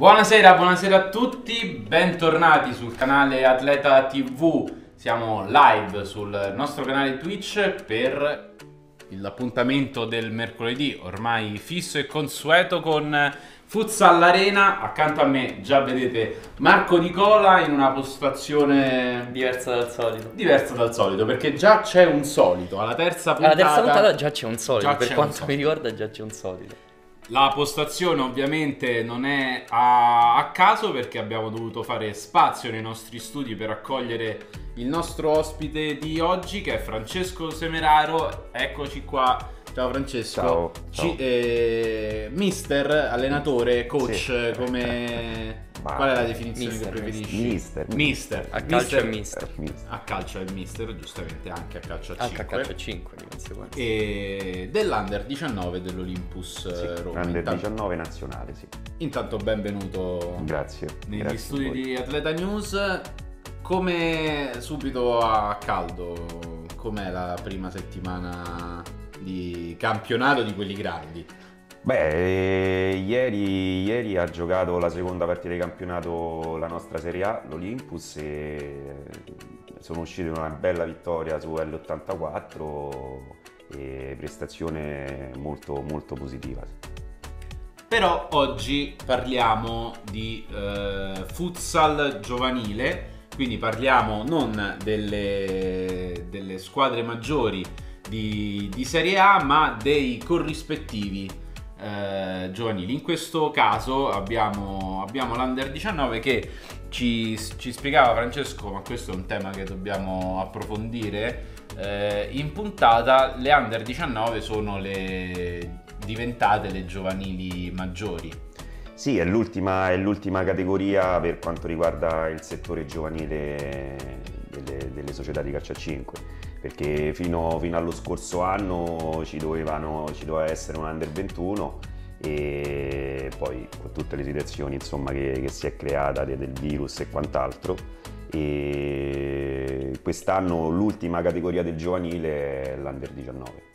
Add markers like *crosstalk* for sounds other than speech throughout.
Buonasera, buonasera a tutti, bentornati sul canale Atleta TV. Siamo live sul nostro canale Twitch per l'appuntamento del mercoledì, ormai fisso e consueto con Futsal Arena. Accanto a me già vedete Marco Nicola in una postazione Diversa dal solito. diversa dal solito, perché già c'è un solito. Alla terza Alla puntata, terza puntata già c'è un solito, per quanto solito. mi ricorda già c'è un solito. La postazione ovviamente non è a, a caso perché abbiamo dovuto fare spazio nei nostri studi per accogliere il nostro ospite di oggi che è Francesco Semeraro. Eccoci qua. Ciao Francesco. Ciao, ciao. Ci- eh, mister, allenatore, coach, Sì. come... Ma- Qual è la definizione Mister, che preferisci? mister. Mister. A calcio è Mister-. A calcio è mister, giustamente anche a calcio a 5. Anche a calcio a 5 di conseguenza. E dell'Under 19 dell'Olympus eh, Sì, Roma. Under Intanto- 19 nazionale, sì. Intanto benvenuto Grazie. negli grazie studi di Atleta News. Come subito a caldo, com'è la prima settimana di campionato di quelli grandi? Beh, eh, ieri, ieri ha giocato la seconda partita di campionato la nostra Serie A, l'Olympus, e sono usciti con una bella vittoria su L84 e prestazione molto, molto positiva. Però oggi parliamo di eh, futsal giovanile, quindi parliamo non delle, delle squadre maggiori di, di Serie A, ma dei corrispettivi eh, giovanili. In questo caso abbiamo, abbiamo l'Under 19 che ci, ci spiegava Francesco, ma questo è un tema che dobbiamo approfondire. eh, in puntata le Under 19 sono le diventate le giovanili maggiori. Sì, è l'ultima, è l'ultima categoria per quanto riguarda il settore giovanile delle, delle società di calcio a 5, perché fino, fino allo scorso anno ci, dovevano, ci doveva essere un under 21 e poi con tutte le situazioni insomma, che, che si è creata de- del virus e quant'altro, e quest'anno l'ultima categoria del giovanile è l'under 19.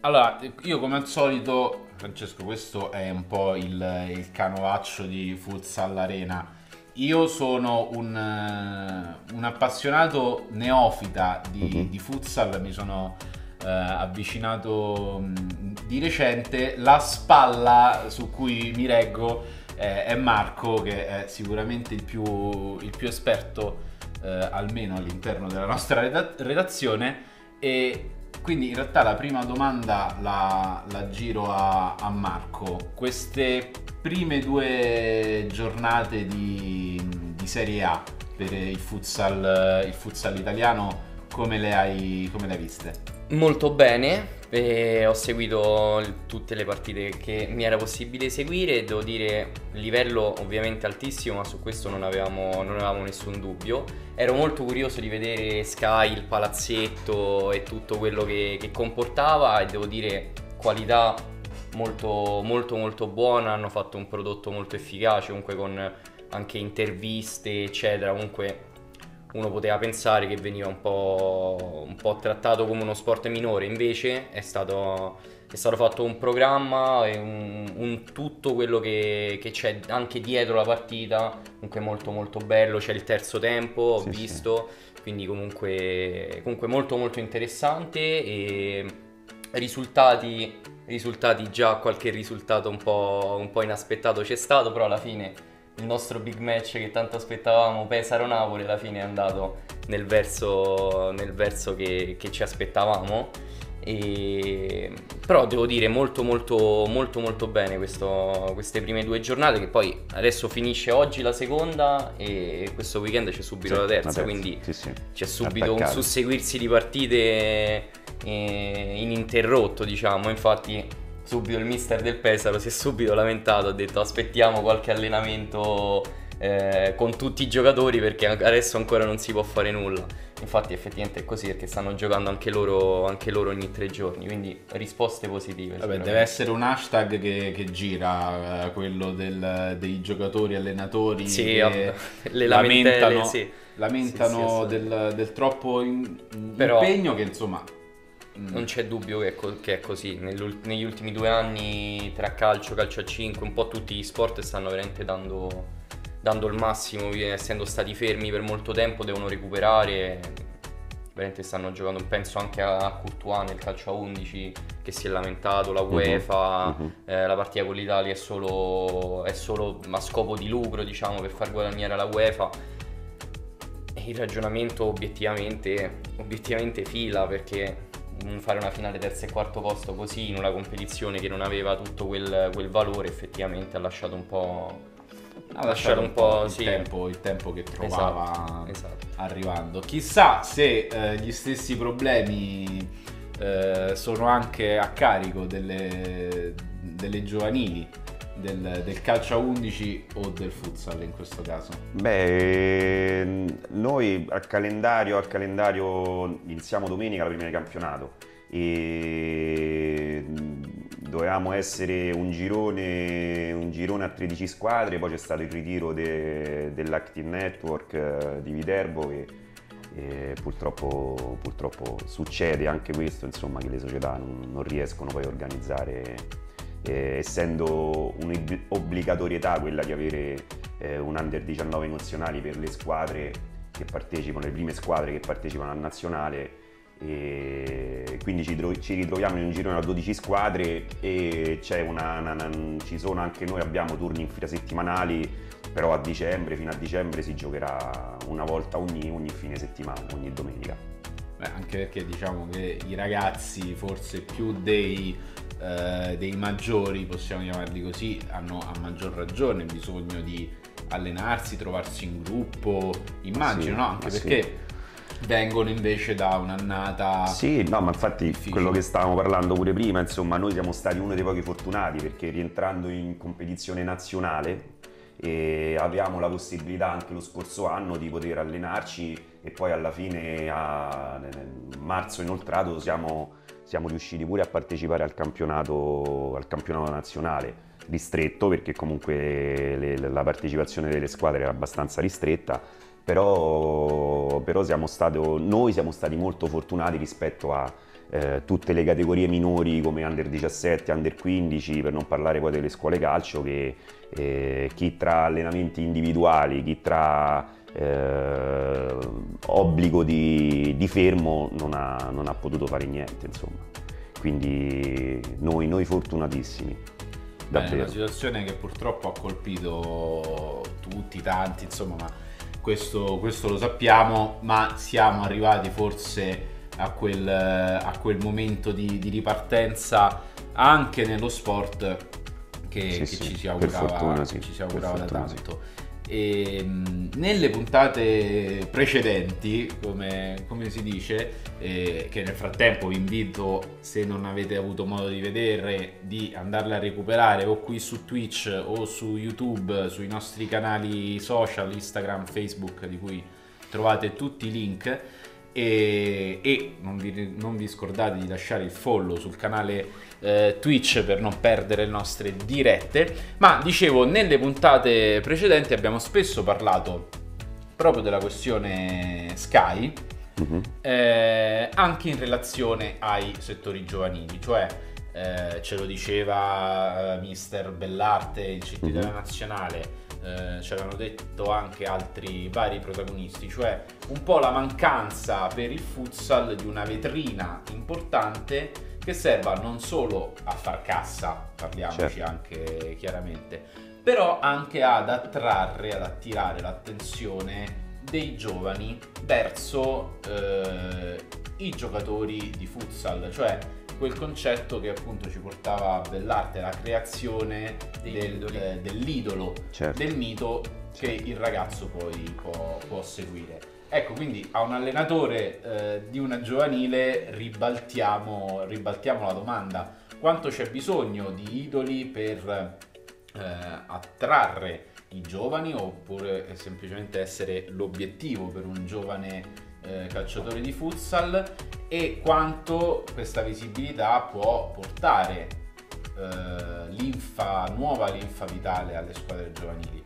Allora, io come al solito, Francesco, questo è un po' il, il canovaccio di Futsal Arena. Io sono un, eh, un appassionato neofita di, Mhm. di futsal, mi sono eh, avvicinato mh, di recente. La spalla su cui mi reggo eh, è Marco, che è sicuramente il più, il più esperto, eh, almeno all'interno della nostra reda- redazione. E quindi in realtà la prima domanda la, la giro a, a Marco. Queste prime due giornate di, di Serie A per il futsal, il futsal italiano, come le hai, come le hai viste? Molto bene, e ho seguito tutte le partite che mi era possibile seguire, devo dire livello ovviamente altissimo, ma su questo non avevamo, non avevamo nessun dubbio. Ero molto curioso di vedere Sky, il palazzetto e tutto quello che, che comportava e devo dire qualità molto molto molto buona, hanno fatto un prodotto molto efficace, comunque con anche interviste eccetera, comunque uno poteva pensare che veniva un po', un po' trattato come uno sport minore, invece è stato, è stato fatto un programma e un, un tutto quello che, che c'è anche dietro la partita, comunque molto molto bello, c'è il terzo tempo, ho Sì, sì. visto, quindi comunque, comunque molto molto interessante. E risultati, risultati già qualche risultato un po', un po' inaspettato c'è stato, però alla fine il nostro big match che tanto aspettavamo, Pesaro-Napoli, alla fine è andato nel verso, nel verso che, che ci aspettavamo. E... Però devo dire molto molto molto molto bene questo- queste prime due giornate che poi adesso finisce oggi la seconda e questo weekend c'è subito Sì, la terza, la quindi Sì, sì. c'è subito un Attaccato. susseguirsi di partite eh, ininterrotto, diciamo. Infatti, subito il mister del Pesaro si è subito lamentato, ha detto aspettiamo qualche allenamento eh, con tutti i giocatori perché adesso ancora non si può fare nulla. Infatti, effettivamente è così perché stanno giocando anche loro, anche loro ogni tre giorni, quindi risposte positive. Vabbè, deve essere un hashtag che, che gira, eh, quello del- dei giocatori allenatori Sì, che *laughs* le lamentano, sì. lamentano Sì, sì, del, del troppo in- Però- impegno che insomma Mm. Non c'è dubbio che è, co- che è così. negli ultimi due anni tra calcio, calcio a 5, un po' tutti gli sport stanno veramente dando, dando il massimo, essendo stati fermi per molto tempo, devono recuperare. Veramente stanno giocando, penso anche a Courtois nel calcio a 11 che si è lamentato, la mhm. UEFA, uh-huh. eh, la partita con l'Italia è solo, è solo a scopo di lucro, diciamo, per far guadagnare la UEFA il ragionamento obiettivamente, obiettivamente fila perché fare una finale terzo e quarto posto così in una competizione che non aveva tutto quel, quel valore effettivamente ha lasciato un po'... Ha lasciato un, un po', il, sì. tempo, il, tempo, che trovava esatto, esatto. arrivando. Chissà se eh, gli stessi problemi eh, sono anche a carico delle, delle giovanili del, del, calcio a 11 o del futsal in questo caso? Beh, noi al calendario, al calendario iniziamo domenica la prima di campionato e dovevamo essere un girone, un girone a 13 squadre, poi c'è stato il ritiro de, dell'Active Network eh, di Viterbo e, e purtroppo, purtroppo, succede anche questo, insomma, che le società non, non riescono poi a organizzare eh, essendo un'obbligatorietà quella di avere eh, un under 19 nazionali per le squadre che partecipano, le prime squadre che partecipano al nazionale e quindi ci, ci, ritroviamo in un girone da 12 squadre e una, una, una, ci sono anche noi abbiamo turni in fila settimanali però a dicembre, fino a dicembre si giocherà una volta ogni, ogni fine settimana, ogni domenica. Beh, anche perché diciamo che i ragazzi forse più dei eh, dei maggiori, possiamo chiamarli così, hanno a maggior ragione bisogno di allenarsi, trovarsi in gruppo, immagino, sì, no? Anche perché sì. Vengono invece da un'annata. Sì, no, ma infatti difficile. quello che stavamo parlando pure prima, insomma, noi siamo stati uno dei pochi fortunati perché rientrando in competizione nazionale e avevamo la possibilità anche lo scorso anno di poter allenarci e poi alla fine a marzo inoltrato siamo siamo riusciti pure a partecipare al campionato, al campionato nazionale ristretto perché comunque le, la partecipazione delle squadre era abbastanza ristretta però, però siamo stato, noi siamo stati molto fortunati rispetto a eh, tutte le categorie minori come under 17, under 15 per non parlare poi delle scuole calcio che eh, chi tra allenamenti individuali, chi tra eh, obbligo di, di fermo non ha, non ha, potuto fare niente, insomma. Quindi noi, noi fortunatissimi. Davvero. Beh, una situazione che purtroppo ha colpito tutti, tanti, insomma, ma questo, questo lo sappiamo, ma siamo arrivati forse a quel, a quel momento di, di, ripartenza anche nello sport che, sì, che sì, ci si augurava, fortuna, sì, ci si augurava da tanto. E, ehm, nelle puntate precedenti, come, come si dice, eh, che nel frattempo vi invito, se non avete avuto modo di vedere, di andarle a recuperare o qui su Twitch o su YouTube, sui nostri canali social, Instagram, Facebook, di cui trovate tutti i link. E, e non, vi, non, vi, scordate di lasciare il follow sul canale eh, Twitch per non perdere le nostre dirette. Ma dicevo, nelle puntate precedenti abbiamo spesso parlato proprio della questione Sky, uh-huh. eh, anche in relazione ai settori giovanili, cioè eh, ce lo diceva eh, mister Bellarte, il CT della nazionale eh, ce l'hanno detto anche altri vari protagonisti, cioè un po' la mancanza per il futsal di una vetrina importante che serva non solo a far cassa, parliamoci certo. anche chiaramente, però anche ad attrarre, ad attirare l'attenzione dei giovani verso eh, i giocatori di futsal, cioè quel concetto che appunto ci portava dell'arte, la creazione del, eh, dell'idolo, certo. del mito che certo. il ragazzo poi può, può seguire. Ecco, quindi a un allenatore eh, di una giovanile ribaltiamo, ribaltiamo, la domanda. Quanto c'è bisogno di idoli per eh, attrarre i giovani oppure semplicemente essere l'obiettivo per un giovane eh, calciatori di futsal e quanto questa visibilità può portare eh, linfa, nuova linfa vitale alle squadre giovanili.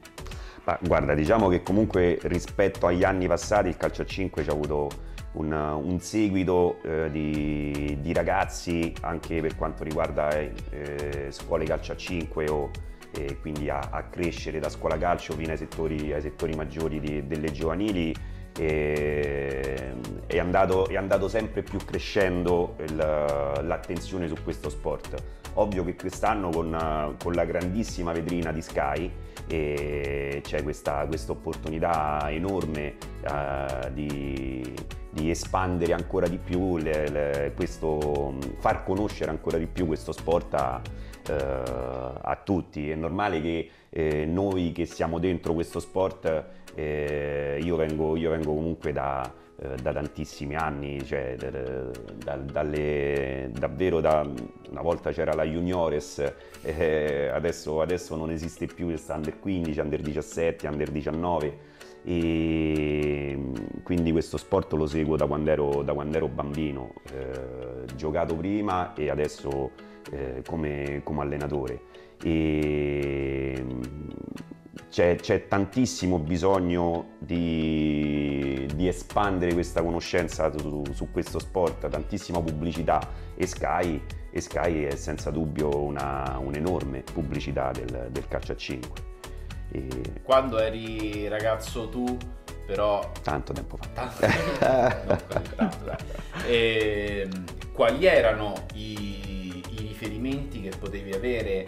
Guarda, diciamo che comunque rispetto agli anni passati il calcio a 5 ci ha avuto un, un seguito eh, di, di, ragazzi anche per quanto riguarda eh, scuole calcio a 5 o eh, quindi a, a, crescere da scuola calcio fino ai settori, ai settori maggiori di, delle giovanili e, è, andato, è, andato, sempre più crescendo il, l'attenzione su questo sport. Ovvio che quest'anno con, con la grandissima vetrina di Sky c'è questa opportunità enorme uh, di, di, espandere ancora di più, le, le, questo, far conoscere ancora di più questo sport a, uh, a tutti. È normale che eh, noi che siamo dentro questo sport eh, io, vengo, io, vengo, comunque da, da tantissimi anni, cioè, da, dalle, davvero da una volta c'era la Juniores, eh, adesso, adesso, non esiste più il Under 15, Under 17, Under 19 e quindi questo sport lo seguo da quando ero, da quando ero bambino, eh, giocato prima e adesso eh, come, come allenatore. E, c'è, c'è tantissimo bisogno di, di, espandere questa conoscenza su, su, questo sport, tantissima pubblicità e Sky, e Sky è senza dubbio una, un'enorme pubblicità del, del calcio a 5. E... Quando eri ragazzo tu, però... Tanto tempo fa. Tanto, *laughs* tanto, e, ehm, quali erano i, i riferimenti che potevi avere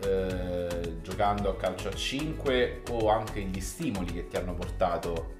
eh, giocando a calcio a 5 o anche gli stimoli che ti hanno portato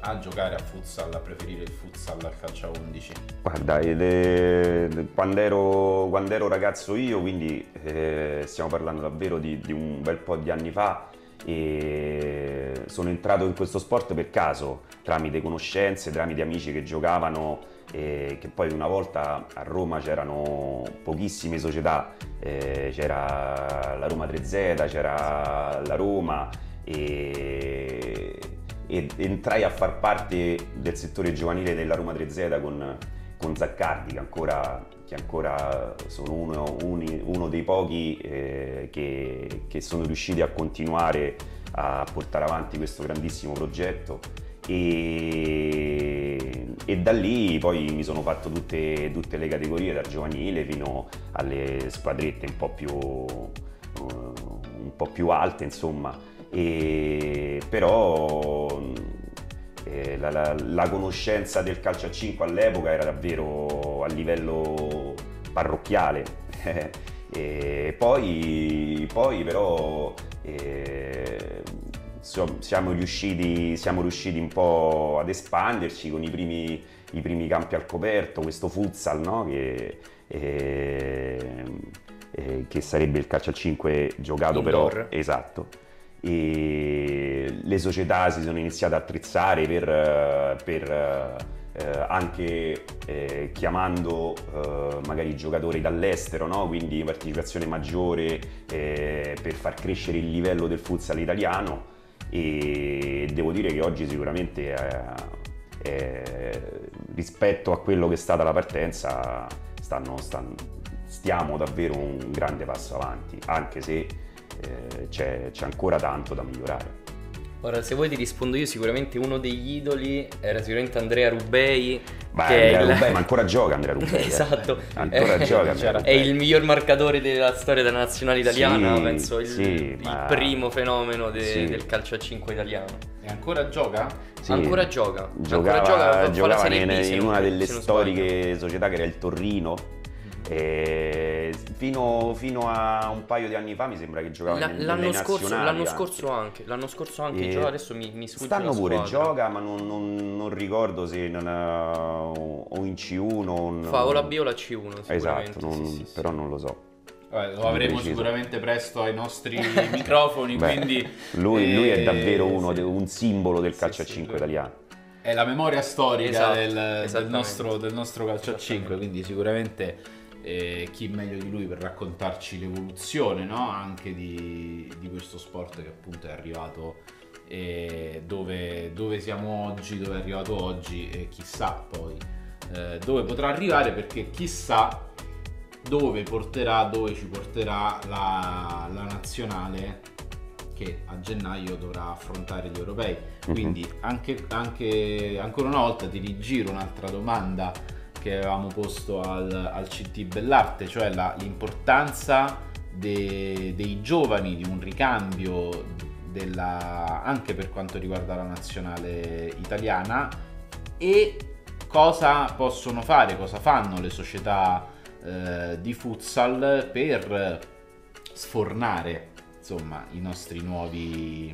a giocare a futsal, a preferire il futsal al calcio a 11? Guarda, eh, quando, ero, quando, ero, ragazzo io, quindi eh, stiamo parlando davvero di, di, un bel po' di anni fa, e sono entrato in questo sport per caso, tramite conoscenze, tramite amici che giocavano e che poi una volta a Roma c'erano pochissime società, eh, c'era la Roma 3Z, c'era la Roma e, e, entrai a far parte del settore giovanile della Roma 3Z con, con Zaccardi che ancora, che ancora sono uno, uni, uno dei pochi eh, che, che sono riusciti a continuare a portare avanti questo grandissimo progetto e, e, da lì poi mi sono fatto tutte, tutte, le categorie da giovanile fino alle squadrette un po' più, uh, un po più alte insomma. E, però eh, la, la, la, conoscenza del calcio a 5 all'epoca era davvero a livello parrocchiale. *laughs* E poi, poi però eh, siamo riusciti, siamo riusciti un po' ad espanderci con i primi, i primi campi al coperto, questo futsal no? che, eh, eh, che, sarebbe il calcio al 5 giocato Indoor. però esatto. E le società si sono iniziate a attrezzare per, per eh, anche eh, chiamando eh, magari giocatori dall'estero, no? quindi partecipazione maggiore eh, per far crescere il livello del futsal italiano e devo dire che oggi sicuramente eh, eh, rispetto a quello che è stata la partenza stanno, stanno, stiamo davvero un grande passo avanti, anche se eh, c'è, c'è ancora tanto da migliorare. Ora, se vuoi ti rispondo io, sicuramente uno degli idoli era sicuramente Andrea Rubei. Ma, Andrea il... Rubei, *laughs* ma ancora gioca Andrea Rubei. Eh. esatto. Eh. Ancora eh, gioca. Andrea è il miglior marcatore della storia della nazionale italiana, sì, penso il, sì, il ma... primo fenomeno de, sì. del calcio a 5 italiano. E ancora gioca? Sì. Ancora gioca. Giocava, ancora gioca, giocava in, in una delle storiche società che era il Torrino fino, fino, a un paio di anni fa mi sembra che giocava La, l'anno, scorso, l'anno scorso, anche, l'anno scorso anche gioca, adesso mi, mi sfugge Stanno pure squadra. gioca, ma non, non, non, ricordo se non ha, o in C1 o Fa o la B o la C1 Esatto, non, sì, sì, però non lo so. Vabbè, lo avremo preciso. sicuramente presto ai nostri *laughs* microfoni, Beh, quindi... Lui, lui, è davvero uno, sì. un simbolo del calcio a 5 italiano. È la memoria storica esatto, del, del, nostro, del nostro calcio a 5, quindi sicuramente e chi meglio di lui per raccontarci l'evoluzione no? anche di, di, questo sport che appunto è arrivato dove, dove, siamo oggi, dove è arrivato oggi e chissà poi eh, dove potrà arrivare perché chissà dove porterà, dove ci porterà la, la nazionale che a gennaio dovrà affrontare gli europei. Mhm. Quindi anche, anche, ancora una volta ti rigiro un'altra domanda che avevamo posto al, al CT Bellarte, cioè la, l'importanza de, dei giovani, di un ricambio della, anche per quanto riguarda la nazionale italiana e cosa possono fare, cosa fanno le società eh, di futsal per sfornare insomma i nostri nuovi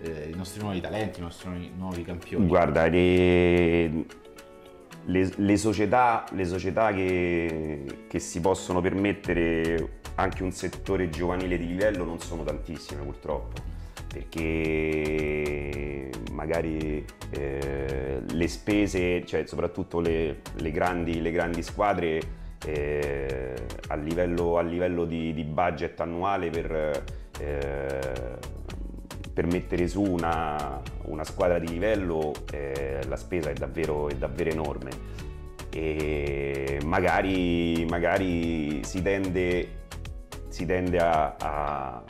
eh, i nostri nuovi talenti, i nostri nuovi campioni. Guarda, le, le, le società, le società che, che, si possono permettere anche un settore giovanile di livello non sono tantissime purtroppo. Perché magari eh, le spese, cioè soprattutto le, le, grandi, le grandi, squadre eh, a livello, a livello di, di, budget annuale per, eh, per mettere su una, una, squadra di livello eh, la spesa è davvero, è davvero enorme e magari, magari si tende, si tende a, a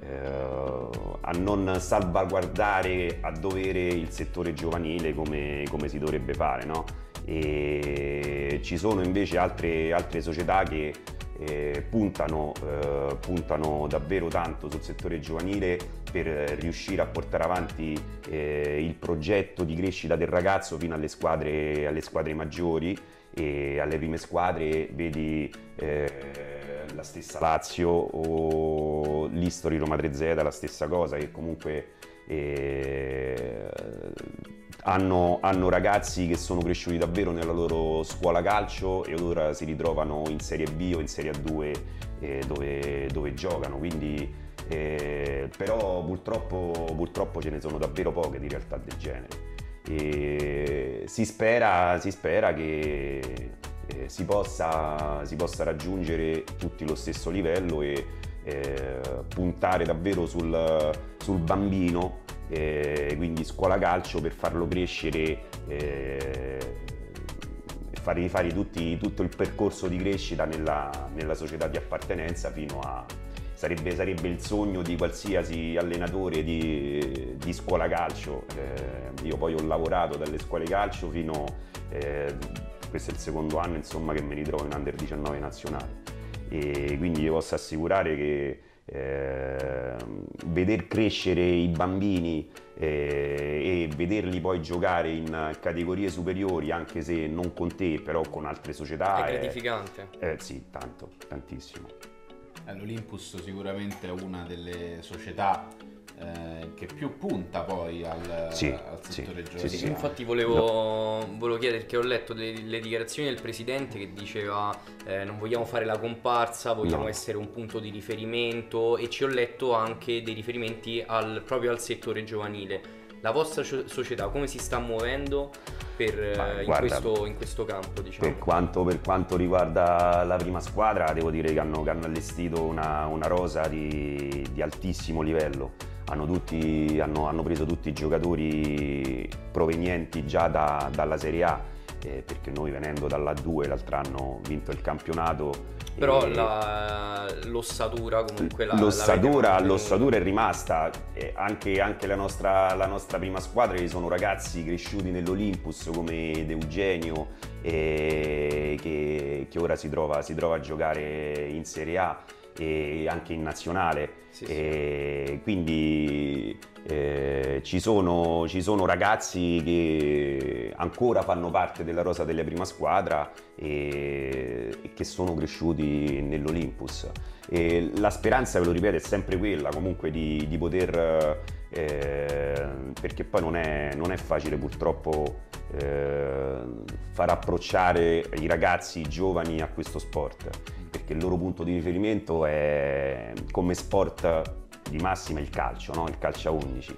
eh, a non salvaguardare a dovere il settore giovanile come, come si dovrebbe fare. No? ci sono invece altre, altre società che eh, puntano, eh, puntano, davvero tanto sul settore giovanile per riuscire a portare avanti eh, il progetto di crescita del ragazzo fino alle squadre, alle squadre maggiori e alle prime squadre vedi eh, la stessa Lazio o l'History Roma 3Z, la stessa cosa, che comunque eh, hanno, hanno, ragazzi che sono cresciuti davvero nella loro scuola calcio e ora si ritrovano in Serie B o in Serie A2 eh, dove, dove, giocano. Quindi, eh, però purtroppo, purtroppo ce ne sono davvero poche di realtà del genere. E si spera, si spera che eh, si, possa, si, possa, raggiungere tutti lo stesso livello e eh, puntare davvero sul, sul bambino, eh, quindi scuola calcio per farlo crescere e fargli fare tutti, tutto il percorso di crescita nella, nella società di appartenenza fino a, Sarebbe, sarebbe, il sogno di qualsiasi allenatore di, di scuola calcio. Eh, io poi ho lavorato dalle scuole calcio fino eh, questo è il secondo anno insomma, che mi ritrovo in under 19 nazionale. E quindi vi posso assicurare che eh, veder crescere i bambini eh, e vederli poi giocare in categorie superiori anche se non con te però con altre società è gratificante. Eh, sì tanto tantissimo l'Olympus sicuramente è una delle società eh, che più punta poi al, sì, al settore sì, giovanile. Sì, infatti volevo, no. volevo, chiedere che ho letto le, le, dichiarazioni del presidente che diceva eh, non vogliamo fare la comparsa, vogliamo no. essere un punto di riferimento e ci ho letto anche dei riferimenti al, proprio al settore giovanile. La vostra società come si sta muovendo per, Ma, in, guarda, questo, in, questo, campo? Diciamo? Per, quanto, per, quanto, riguarda la prima squadra, devo dire che hanno, che hanno allestito una, una rosa di, di altissimo livello hanno, tutti, hanno, hanno preso tutti i giocatori provenienti già da, dalla Serie A, eh, perché noi venendo dalla 2 l'altro anno vinto il campionato. Però e... la, l'ossatura comunque la, l'ossatura, l'ossatura è rimasta, eh, anche, anche la, nostra, la, nostra, prima squadra ci sono ragazzi cresciuti nell'Olympus come De Eugenio eh, che, che, ora si trova, si trova a giocare in Serie A e anche in nazionale. Sì, sì. Quindi eh, ci, sono, ci, sono, ragazzi che ancora fanno parte della rosa della prima squadra e, e che sono cresciuti nell'Olympus. E la speranza, ve lo ripeto, è sempre quella comunque di, di poter, eh, perché poi non è, non è facile purtroppo eh, far approcciare i ragazzi i giovani a questo sport perché il loro punto di riferimento è come sport di massima il calcio, no? il calcio a 11.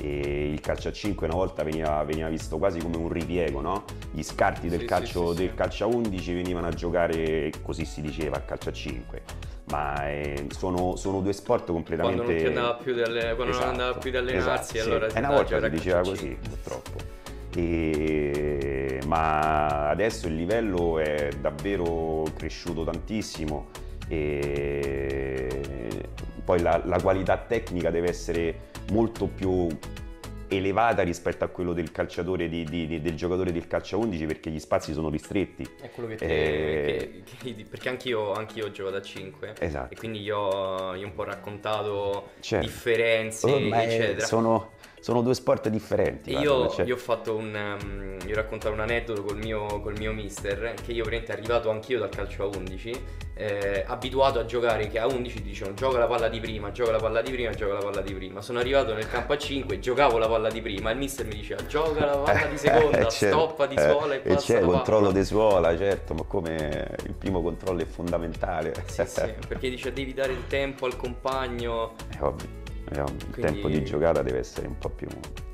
E il calcio a 5 una volta veniva, veniva visto quasi come un ripiego, no? gli scarti del, sì, calcio, sì, del calcio a 11 venivano a giocare, così si diceva, a calcio a 5 ma eh, sono, sono, due sport completamente... Quando non andava più, alle, quando esatto, non andava più di allenarsi, esatto, allora... Sì. E una volta si diceva così, purtroppo. E... Ma adesso il livello è davvero cresciuto tantissimo e poi la, la qualità tecnica deve essere molto più elevata rispetto a quello del calciatore di, di, del giocatore del calcio a 11 perché gli spazi sono ristretti. È quello che, te, eh... che, che perché anch'io, anch'io gioco da 5 esatto. e quindi io, io ho un po' raccontato certo. differenze oh, eccetera. Sono sono due sport differenti. Io, cioè... io, ho fatto un. Um, io ho raccontato un aneddoto col mio, col mio mister. Che io praticamente arrivato anch'io dal calcio a 11. Eh, abituato a giocare che a 11 dicevano gioca la palla di prima, gioca la palla di prima, gioca la palla di prima. Sono arrivato nel campo a 5, giocavo la palla di prima. E il mister mi diceva gioca la palla di seconda, eh, stoppa di suola eh, e passa. E c'è il controllo di suola, certo, ma come il primo controllo è fondamentale. Sì, sì, *laughs* perché dice devi dare il tempo al compagno. È ovvio il quindi... tempo di giocata deve essere un po' più...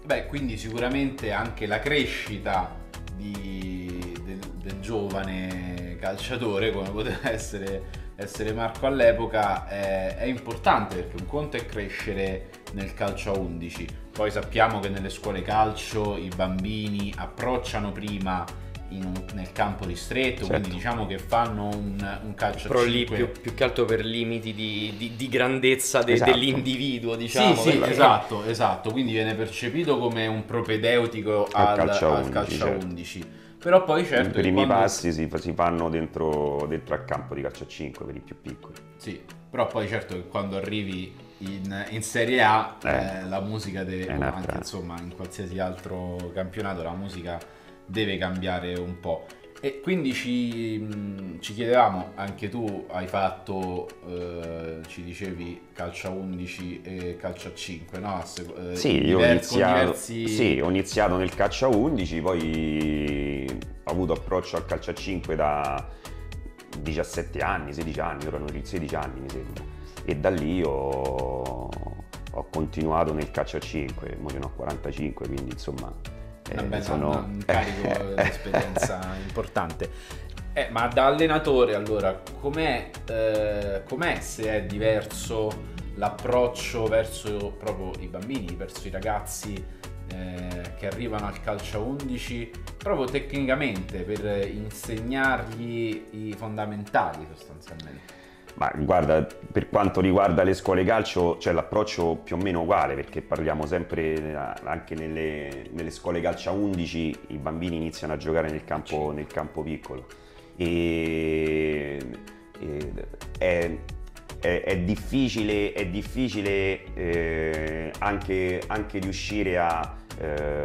Beh, quindi sicuramente anche la crescita di, del, del, giovane calciatore, come poteva *laughs* essere, essere Marco all'epoca, è, è, importante perché un conto è crescere nel calcio a 11, poi sappiamo che nelle scuole calcio i bambini approcciano prima un, nel campo ristretto, certo. quindi diciamo che fanno un, un calcio Però a 5. lì più, più, che altro per limiti di, di, di grandezza de, esatto. dell'individuo, diciamo. Sì, sì, esatto, esatto, quindi viene percepito come un propedeutico al, calcio a 11. Calcio certo. 11. Però poi certo... I primi quando... passi si, si fanno dentro, dentro, al campo di calcio a 5 per i più piccoli. Sì, però poi certo che quando arrivi in, in Serie A eh, eh, la musica deve... Anche insomma in qualsiasi altro campionato la musica deve cambiare un po'. E quindi ci, ci chiedevamo, anche tu hai fatto, eh, ci dicevi calcio a 11 e calcio a 5, no? Eh, sì, io ho iniziato, diversi... sì, ho iniziato nel calcio a 11, poi ho avuto approccio al calcio a 5 da 17 anni, 16 anni, erano 16 anni mi sembra. E da lì ho, ho continuato nel calcio a 5, ora ne ho 45, quindi insomma una bella, sono... un carico di esperienza *laughs* importante. Eh, ma da allenatore allora, com'è, eh, com'è se è diverso l'approccio verso proprio i bambini, verso i ragazzi eh, che arrivano al calcio a 11, proprio tecnicamente per insegnargli i fondamentali sostanzialmente? Ma guarda, per quanto riguarda le scuole calcio c'è l'approccio più o meno uguale perché parliamo sempre eh, anche nelle, nelle scuole calcio a 11 i bambini iniziano a giocare nel campo, nel campo piccolo. E, e è, è, è, difficile, è difficile eh, anche, anche, riuscire a, eh,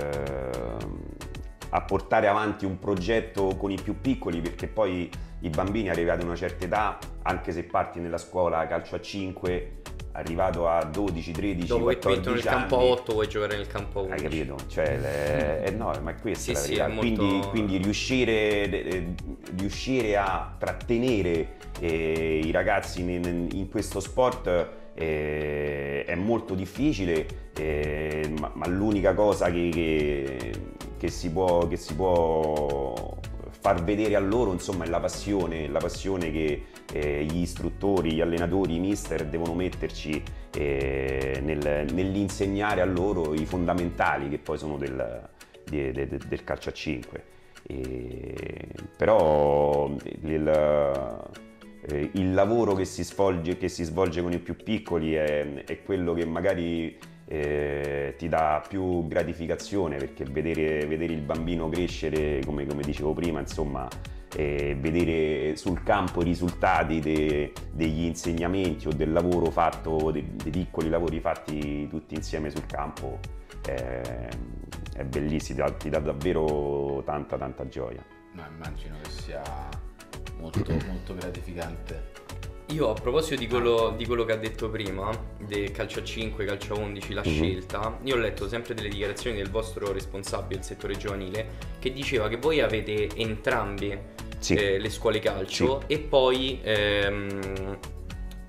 a portare avanti un progetto con i più piccoli perché poi i bambini arrivati a una certa età, anche se parti nella scuola calcio a 5, arrivato a 12, 13, Dopo 14 anni... nel campo 8 vuoi giocare nel campo 11. Hai capito? Cioè, le... eh, no, ma è questa sì, la verità. Sì, quindi, molto... quindi riuscire, riuscire, a trattenere eh, i ragazzi in, in questo sport eh, è molto difficile, eh, ma, ma, l'unica cosa che, che, che, si può, che si può far vedere a loro insomma, la passione, la passione che eh, gli istruttori, gli allenatori, i mister devono metterci eh, nel, nell'insegnare a loro i fondamentali che poi sono del, de, de, de, del calcio a 5. E, però il, eh, il lavoro che si, svolge, che si, svolge, con i più piccoli è, è quello che magari eh, ti dà più gratificazione perché vedere, vedere il bambino crescere, come, come dicevo prima, insomma, eh, vedere sul campo i risultati de, degli insegnamenti o del lavoro fatto, dei, dei piccoli lavori fatti tutti insieme sul campo, eh, è bellissimo, ti dà, davvero tanta tanta gioia. No, immagino che sia molto molto gratificante io a proposito di quello, di quello, che ha detto prima, del calcio a 5, calcio a 11, la mm-hmm. scelta, io ho letto sempre delle dichiarazioni del vostro responsabile del settore giovanile che diceva che voi avete entrambi sì. eh, le scuole calcio sì. e poi... Ehm,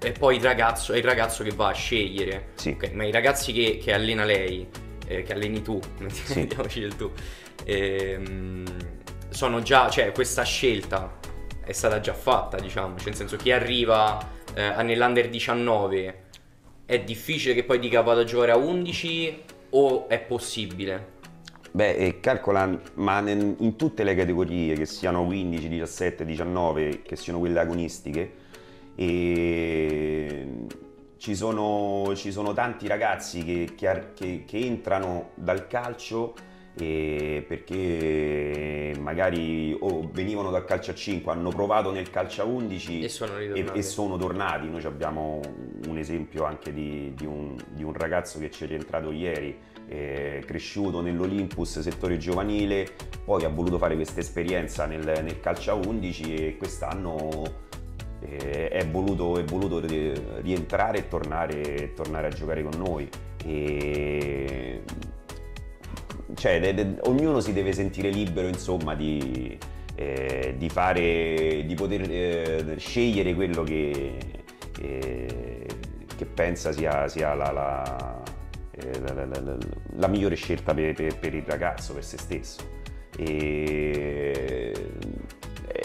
e poi il ragazzo, è il ragazzo che va a scegliere. Sì. Okay, ma i ragazzi che, che allena lei, eh, che alleni tu, *laughs* mettiamoci del tu, ehm, sono già, cioè questa scelta è stata già fatta, diciamo, cioè nel senso chi arriva eh, nell'under 19 è difficile che poi dica vado a giocare a 11 o è possibile? Beh, calcola, ma in tutte le categorie, che siano 15, 17, 19, che siano quelle agonistiche, ci sono, ci sono tanti ragazzi che, che, che entrano dal calcio perché magari oh, venivano dal calcio a 5, hanno provato nel calcio a 11 e sono, e, e sono tornati. Noi abbiamo un esempio anche di, di, un, di un, ragazzo che ci è rientrato ieri, eh, cresciuto nell'Olympus settore giovanile, poi ha voluto fare questa esperienza nel, nel calcio a 11 e quest'anno eh, è, voluto, è, voluto, rientrare e tornare, tornare, a giocare con noi. E, cioè, de, de, ognuno si deve sentire libero insomma di, eh, di, fare, di poter eh, scegliere quello che, eh, che pensa sia, sia la, la, eh, la, la, migliore scelta per, per, per, il ragazzo, per se stesso. E,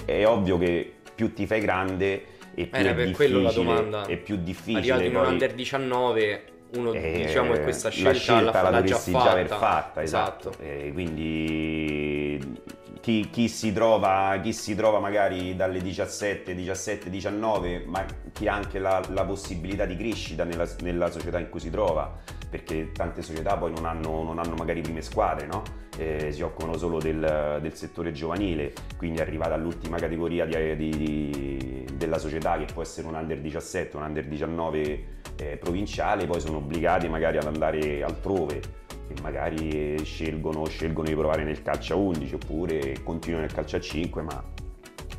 è ovvio che più ti fai grande e più Era è quello la domanda. È più difficile. Arrivato in poi... un under 19 uno eh, diciamo che questa scelta, la, scelta la, la dovresti già, già aver fatta esatto, esatto. Eh, quindi chi, chi, si trova, chi si trova magari dalle 17, 17, 19 ma chi ha anche la, la possibilità di crescita nella, nella, società in cui si trova perché tante società poi non hanno, non hanno magari prime squadre no? eh, si occupano solo del, del, settore giovanile quindi arrivata all'ultima categoria di, di, di, della società che può essere un under 17 un under 19 eh, provinciale poi sono obbligati magari ad andare altrove e magari scelgono, scelgono di provare nel calcio a 11 oppure continuano nel calcio a 5 ma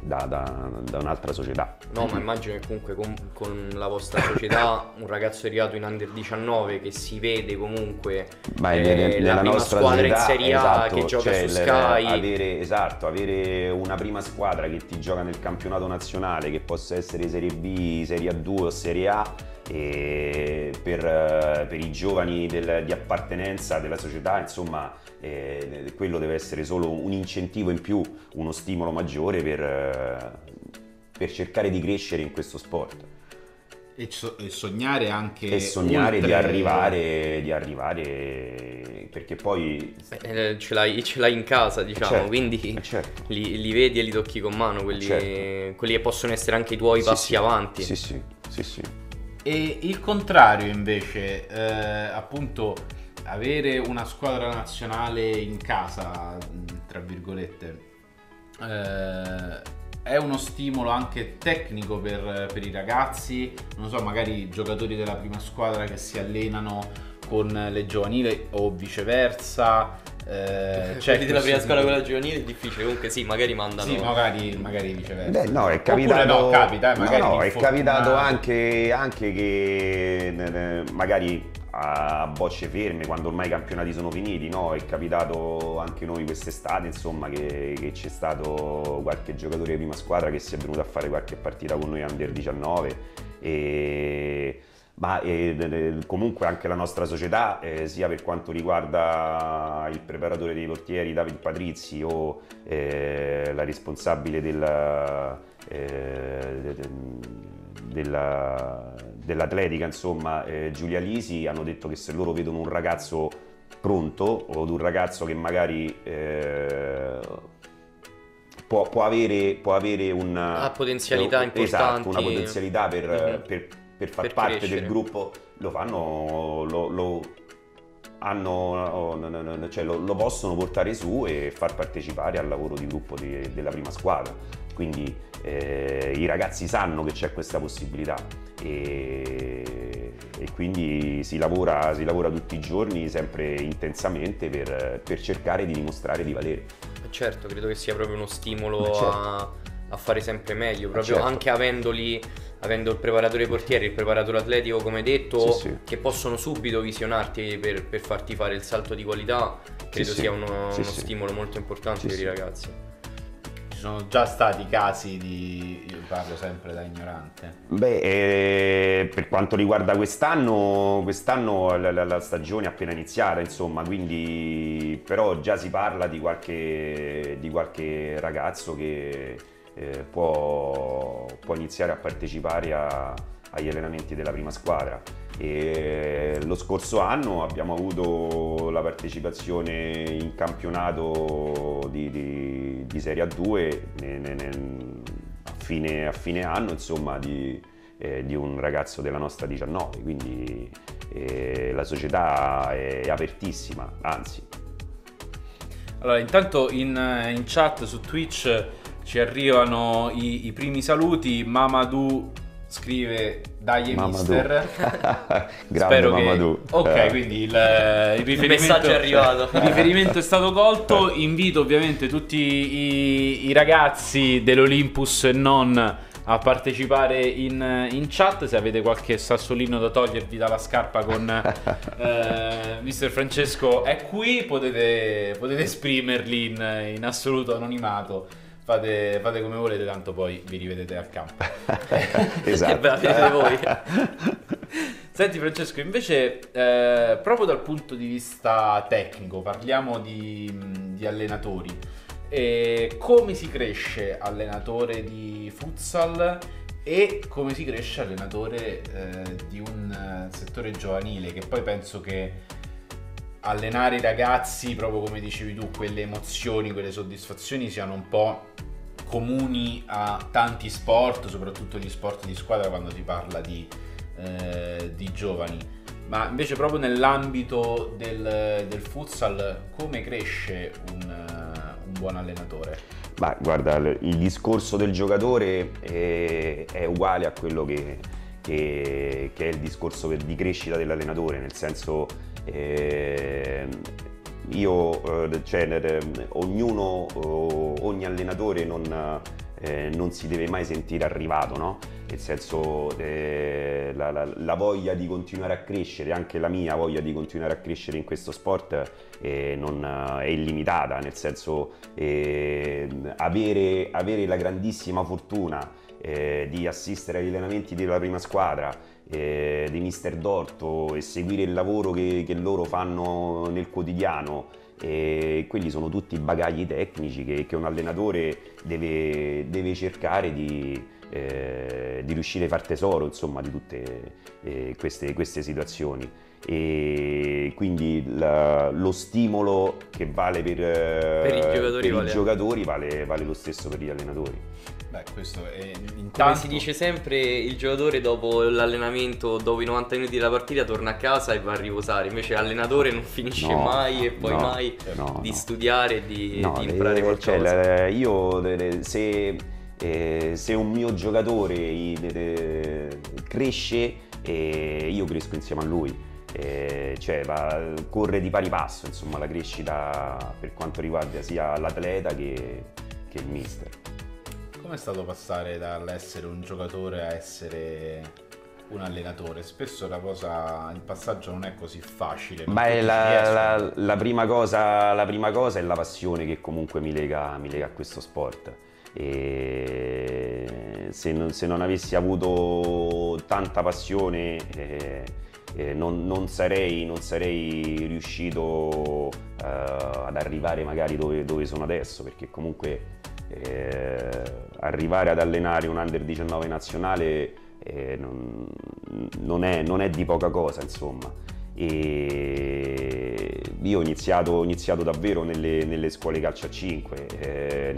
da, da, da, un'altra società. No, ma immagino che comunque con, con, la vostra società un ragazzo arrivato in under 19 che si vede comunque ma eh, nella, la nostra squadra società, in Serie A esatto, che gioca cioè su Sky. Avere, esatto, avere una prima squadra che ti gioca nel campionato nazionale, che possa essere Serie B, Serie A2 o Serie A, e per, per i giovani del, di appartenenza della società, insomma, eh, quello deve essere solo un incentivo in più, uno stimolo maggiore per, per cercare di crescere in questo sport. E, so, e sognare anche e sognare oltre... di, arrivare, di arrivare perché poi eh, ce, l'hai, ce, l'hai, in casa diciamo certo, quindi certo. li, li, vedi e li tocchi con mano quelli, certo. quelli che possono essere anche i tuoi sì, passi sì. avanti sì sì sì sì e il contrario invece eh, appunto avere una squadra nazionale in casa, tra virgolette, eh, è uno stimolo anche tecnico per, per, i ragazzi, non so, magari giocatori della prima squadra che si allenano con le giovanili o viceversa. Eh, cioè quelli della prima squadra con la giovanile è difficile, comunque sì, magari mandano. Sì, magari, magari viceversa. Beh, no, è capitato. no, capita, eh, magari no, no, è capitato anche, anche che magari a bocce ferme quando ormai i campionati sono finiti, no? È capitato anche noi quest'estate, insomma, che, che, c'è stato qualche giocatore di prima squadra che si è venuto a fare qualche partita con noi under 19 e ma eh, comunque anche la nostra società, eh, sia per quanto riguarda il preparatore dei portieri David Patrizzi o eh, la responsabile del, eh, della, dell'atletica, insomma, Giulia Lisi, hanno detto che se loro vedono un ragazzo pronto o un ragazzo che magari può, può, avere, può avere una potenzialità importanti. Esatto, una potenzialità per, mm-hmm. per, per far per parte crescere. del gruppo, lo fanno, lo, lo hanno, cioè lo, lo, possono portare su e far partecipare al lavoro di gruppo di, della prima squadra. Quindi eh, i ragazzi sanno che c'è questa possibilità e, e quindi si lavora, si lavora, tutti i giorni sempre intensamente per, per, cercare di dimostrare di valere. Certo, credo che sia proprio uno stimolo certo. a, a, fare sempre meglio, proprio certo. anche avendoli avendo il preparatore portiere, il preparatore atletico come detto, sì, sì. che possono subito visionarti per, per, farti fare il salto di qualità, credo sì, sia uno, uno stimolo molto importante per i ragazzi ci sono già stati casi di... io parlo sempre da ignorante. Beh, eh, per quanto riguarda quest'anno, quest'anno la, la, la, stagione è appena iniziata, insomma, quindi però già si parla di qualche, di qualche ragazzo che eh, può, può, iniziare a partecipare a, agli allenamenti della prima squadra. E lo scorso anno abbiamo avuto la partecipazione in campionato di, di, di Serie A2 ne, ne, ne, a, fine, a, fine, anno insomma, di, eh, di un ragazzo della nostra 19, quindi eh, la società è apertissima, anzi. Allora, intanto in, in chat su Twitch ci arrivano i, i primi saluti, Mamadou scrive dai mister. *laughs* Grande Spero Mamadou. Che... ok quindi il, il, riferimento... il messaggio è arrivato. *laughs* il riferimento è stato colto. Invito ovviamente tutti i, i ragazzi dell'Olympus e non a partecipare in, in, chat. Se avete qualche sassolino da togliervi dalla scarpa con *laughs* eh, mister Francesco è qui. Potete, potete esprimerli in, in assoluto anonimato Fate, fate, come volete, tanto poi vi rivedete al campo. *laughs* esatto. che voi. Senti Francesco, invece eh, proprio dal punto di vista tecnico, parliamo di, di allenatori. E come si cresce allenatore di futsal e come si cresce allenatore eh, di un settore giovanile che poi penso che allenare i ragazzi, proprio come dicevi tu, quelle emozioni, quelle soddisfazioni siano un po' comuni a tanti sport, soprattutto gli sport di squadra quando si parla di, eh, di giovani. Ma invece proprio nell'ambito del, del futsal, come cresce un, un buon allenatore? Ma guarda, il discorso del giocatore è, è uguale a quello che, che, che, è il discorso di crescita dell'allenatore, nel senso eh, io, eh, cioè, ognuno, ogni allenatore non, eh, non, si deve mai sentire arrivato, no? Nel senso, eh, la, la, la, voglia di continuare a crescere, anche la mia voglia di continuare a crescere in questo sport eh, non, è illimitata, nel senso, eh, avere, avere, la grandissima fortuna eh, di assistere agli allenamenti della prima squadra, eh, di Mister Dorto e seguire il lavoro che, che loro fanno nel quotidiano. E quelli sono tutti bagagli tecnici che, che un allenatore deve, deve cercare di, eh, di, riuscire a far tesoro insomma, di tutte eh, queste, queste, situazioni. E quindi la, lo stimolo che vale per, per i giocatori, per vale. I giocatori vale, vale lo stesso per gli allenatori. Beh, questo è intanto... Come si dice sempre, il giocatore dopo l'allenamento, dopo i 90 minuti della partita, torna a casa e va a riposare. Invece l'allenatore non finisce no, mai e poi no, mai no, di studiare e di, di, imparare eh, qualcosa. Cioè, io se, eh, se, un mio giocatore eh, cresce, eh, io cresco insieme a lui. Eh, cioè va, corre di pari passo insomma la crescita per quanto riguarda sia l'atleta che, che il mister. Com'è stato passare dall'essere un giocatore a essere un allenatore? Spesso la cosa, il passaggio non è così facile. Beh, la, la, la, prima cosa, la, prima cosa, è la passione che comunque mi lega, mi lega a questo sport. E se, non, se non avessi avuto tanta passione eh, eh, non, non, sarei, non, sarei, riuscito eh, ad arrivare magari dove, dove sono adesso perché comunque eh, arrivare ad allenare un under 19 nazionale eh, non, non, è, non, è, di poca cosa, insomma. E io ho iniziato, ho iniziato davvero nelle, nelle, scuole calcio a 5, eh,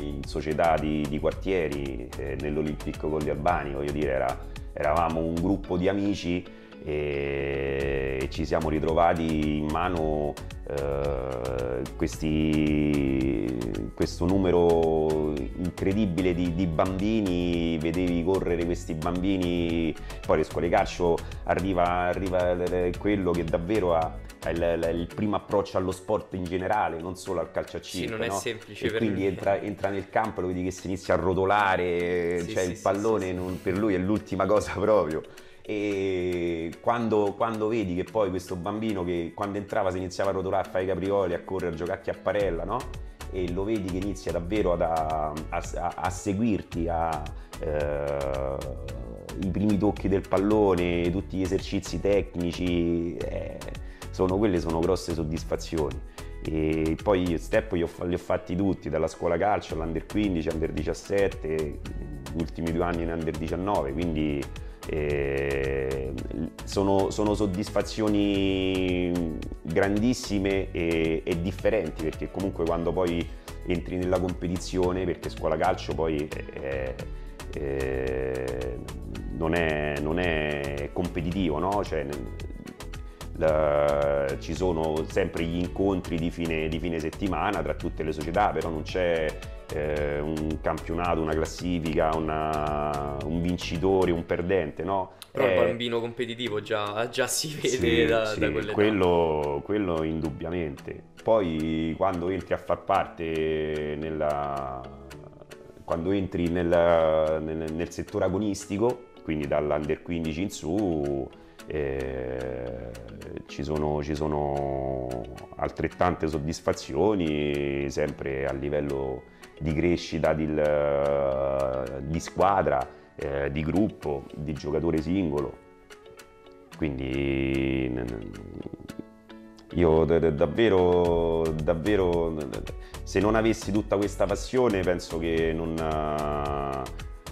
in società di, di quartieri, eh, nell'Olimpico Colli Albani, voglio dire, era, eravamo un gruppo di amici e, ci siamo ritrovati in mano eh, questi, questo numero incredibile di, di, bambini, vedevi correre questi bambini, poi le scuole calcio arriva, arriva quello che davvero ha, ha il, il, primo approccio allo sport in generale, non solo al calcio a 5. Sì, non è no? semplice. E quindi entra, entra, nel campo, lo vedi che si inizia a rotolare, sì, cioè sì, il pallone non, per lui è l'ultima cosa proprio e quando, quando, vedi che poi questo bambino che quando entrava si iniziava a rotolare, a fare i caprioli, a correre, a giocare a chiapparella, no? E lo vedi che inizia davvero ad, a, a, a, seguirti, a, eh, i primi tocchi del pallone, tutti gli esercizi tecnici, eh, sono, quelle sono grosse soddisfazioni. E poi step li ho, li ho fatti tutti, dalla scuola calcio all'under 15, under 17, gli ultimi due anni in under 19, quindi eh, sono, sono, soddisfazioni grandissime e, e, differenti perché comunque quando poi entri nella competizione, perché scuola calcio poi è, è, non, è, non è competitivo, no? Cioè, la, ci sono sempre gli incontri di fine, di fine, settimana tra tutte le società, però non c'è eh, un campionato, una classifica, una, un vincitore, un perdente, no? Però il bambino competitivo già, già si vede sì, da, sì, da quelle quello, quello indubbiamente. Poi quando entri a far parte nella, quando entri nel, nel, nel settore agonistico, quindi dall'under 15 in su, eh, ci, sono, ci, sono, altrettante soddisfazioni, sempre a livello di crescita di, di squadra, eh, di gruppo, di giocatore singolo. Quindi io davvero, davvero, se non avessi tutta questa passione penso che non,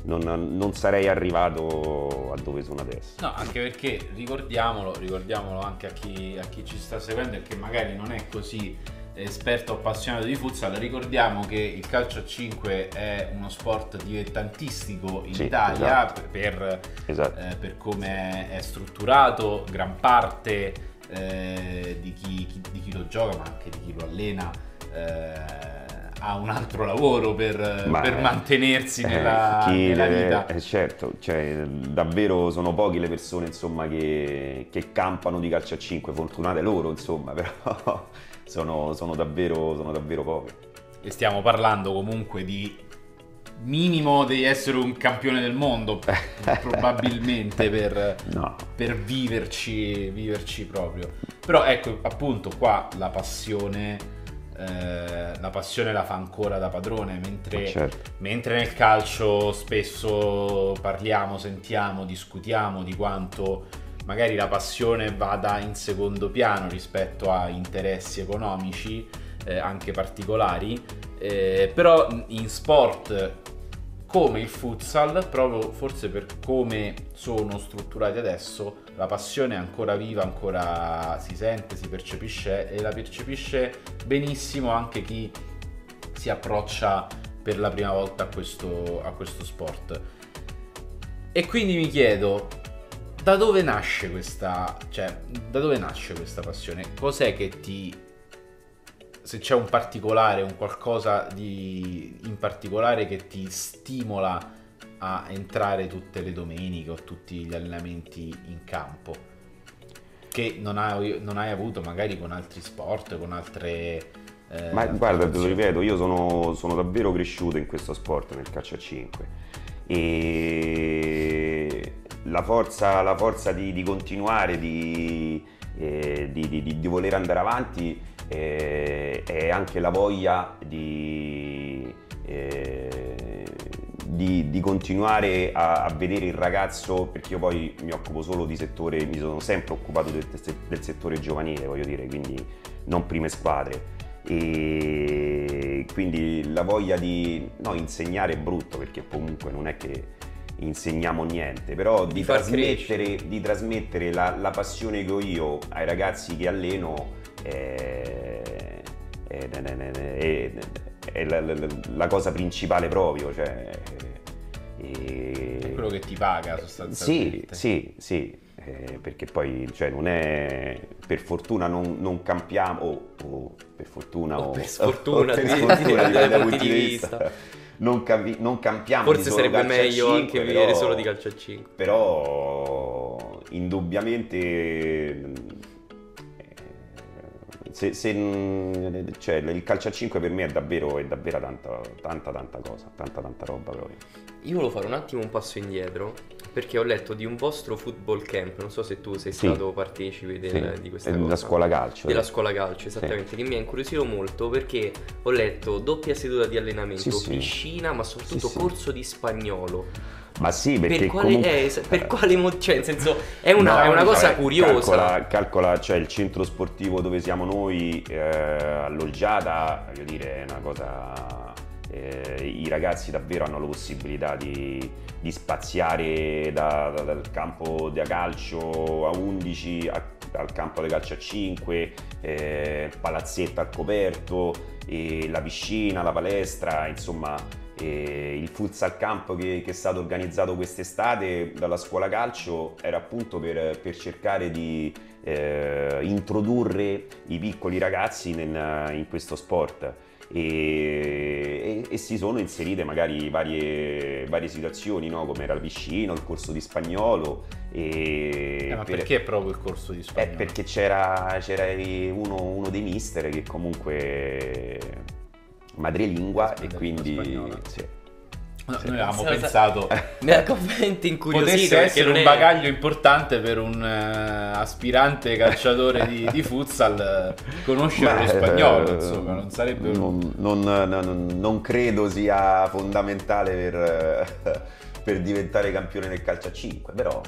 non, non, sarei arrivato a dove sono adesso. No, anche perché ricordiamolo, ricordiamolo anche a chi, a chi ci sta seguendo e che magari non è così esperto appassionato di futsal, ricordiamo che il calcio a 5 è uno sport dilettantistico in sì, Italia esatto. per, esatto. Eh, per, come è strutturato, gran parte eh, di, chi, chi, di, chi, lo gioca, ma anche di chi lo allena. Eh, ha un altro lavoro per, per mantenersi eh, nella, nella vita. Eh, certo, cioè, davvero sono poche le persone insomma, che, che, campano di calcio a 5, fortunate loro insomma, *laughs* però sono, sono, davvero, sono davvero poche. E stiamo parlando comunque di minimo devi essere un campione del mondo *laughs* probabilmente per, no. per viverci, viverci proprio però ecco appunto qua la passione eh, la passione la fa ancora da padrone, mentre, certo. mentre, nel calcio spesso parliamo, sentiamo, discutiamo di quanto magari la passione vada in secondo piano rispetto a interessi economici eh, anche particolari, eh, però in sport come il futsal, proprio forse per come sono strutturati adesso, la passione è ancora viva, ancora si sente, si percepisce e la percepisce benissimo anche chi si approccia per la prima volta a questo, a questo sport. E quindi mi chiedo, da dove nasce questa, cioè, da dove nasce questa passione? Cos'è che ti se c'è un particolare, un qualcosa di, in particolare che ti stimola a entrare tutte le domeniche o tutti gli allenamenti in campo? Che non hai, non hai avuto magari con altri sport, con altre... Eh, Ma guarda, te lo ripeto, io sono, sono, davvero cresciuto in questo sport, nel calcio a 5 e la forza, la forza di, di, continuare, di, eh, di, di, voler andare avanti eh, e anche la voglia di, eh, di continuare a, a, vedere il ragazzo, perché io poi mi occupo solo di settore, mi sono sempre occupato del, del settore giovanile, voglio dire, quindi non prime squadre. E quindi la voglia di no, insegnare è brutto perché comunque non è che insegniamo niente, però di, di trasmettere, di trasmettere la, la, passione che ho io ai ragazzi che alleno è, è, è, è la, la, la, cosa principale proprio. Cioè, è quello che ti paga sostanzialmente. Sì, sì, sì. Eh, perché poi cioè, non è per fortuna non, non campiamo o, o, per fortuna o, o per *laughs* sfortuna, o per sfortuna da punti di vista non, capi- non campiamo forse sarebbe meglio 5, anche però, vedere solo di calcio a 5 però indubbiamente se, se, cioè, il calcio a 5 per me è davvero, è davvero tanta, tanta, tanta cosa, tanta, tanta roba proprio. Io volevo fare un attimo un passo indietro perché ho letto di un vostro football camp, non so se tu sei sì. stato partecipe del, sì. di questa cosa. Della scuola calcio. Della scuola calcio, esattamente, sì. che mi ha incuriosito molto perché ho letto doppia seduta di allenamento, piscina, ma soprattutto corso di spagnolo. Ma sì, perché per quale, comunque... eh, per quale motivo? Cioè, nel senso, è una, no, è una cosa cioè, curiosa. Calcola, calcola, cioè il centro sportivo dove siamo noi, eh, alloggiata, voglio dire, è una cosa... Eh, I ragazzi davvero hanno la possibilità di, di spaziare da, da, dal campo da calcio a 11 a, al campo da calcio a 5, eh, palazzetto al coperto, la piscina, la palestra, insomma E il futsal camp che, che, è stato organizzato quest'estate dalla scuola calcio era appunto per, per cercare di eh, introdurre i piccoli ragazzi nel, in questo sport. E, e, e, si sono inserite magari varie, varie situazioni, no? come era la piscina, il corso di spagnolo. Eh, ma per... perché proprio il corso di spagnolo? Eh, perché c'era, c'era uno, uno, dei mister che comunque madrelingua e quindi... Sì. No, noi avevamo Senza... pensato *laughs* mi ha completamente incuriosito potesse essere un è... bagaglio importante per un uh, aspirante calciatore di, di futsal uh, conoscere lo spagnolo insomma non sarebbe non, non, non, non credo sia fondamentale per, uh, *laughs* per diventare campione nel calcio a 5 però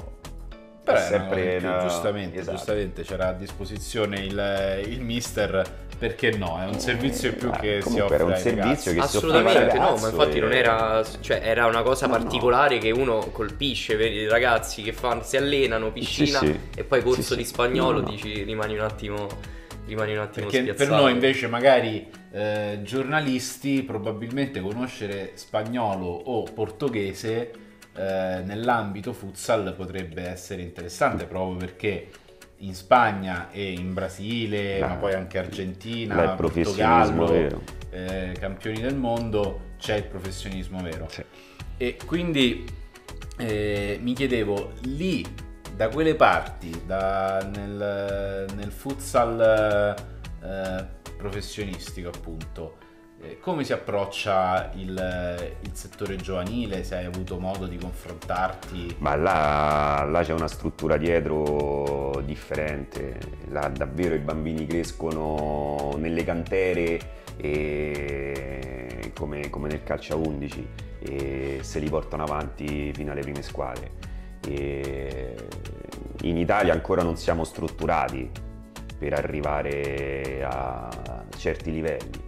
però sempre no, giustamente, esatto. giustamente c'era a disposizione il, il mister perché no? È un servizio in più che eh, si offre era un servizio che Assolutamente, si offre no, ma infatti e... non era cioè era una cosa no, particolare no. che uno colpisce, vedi ragazzi che fanno, si allenano piscina sì, sì. e poi corso sì, di spagnolo dici rimani un attimo rimani un attimo Perché spiazzato. per noi invece magari eh, giornalisti probabilmente conoscere spagnolo o portoghese eh, nell'ambito futsal potrebbe essere interessante proprio perché in Spagna e in Brasile, ah, ma poi anche Argentina, Portogallo, eh, campioni del mondo, c'è il professionismo vero. Sì. E quindi eh, mi chiedevo, lì, da quelle parti, da, nel, nel, futsal eh, professionistico appunto, come si approccia il, il, settore giovanile? Se hai avuto modo di confrontarti? Ma là, là, c'è una struttura dietro differente, là davvero i bambini crescono nelle cantere e, come, come, nel calcio a 11 e se li portano avanti fino alle prime squadre. E in Italia ancora non siamo strutturati per arrivare a certi livelli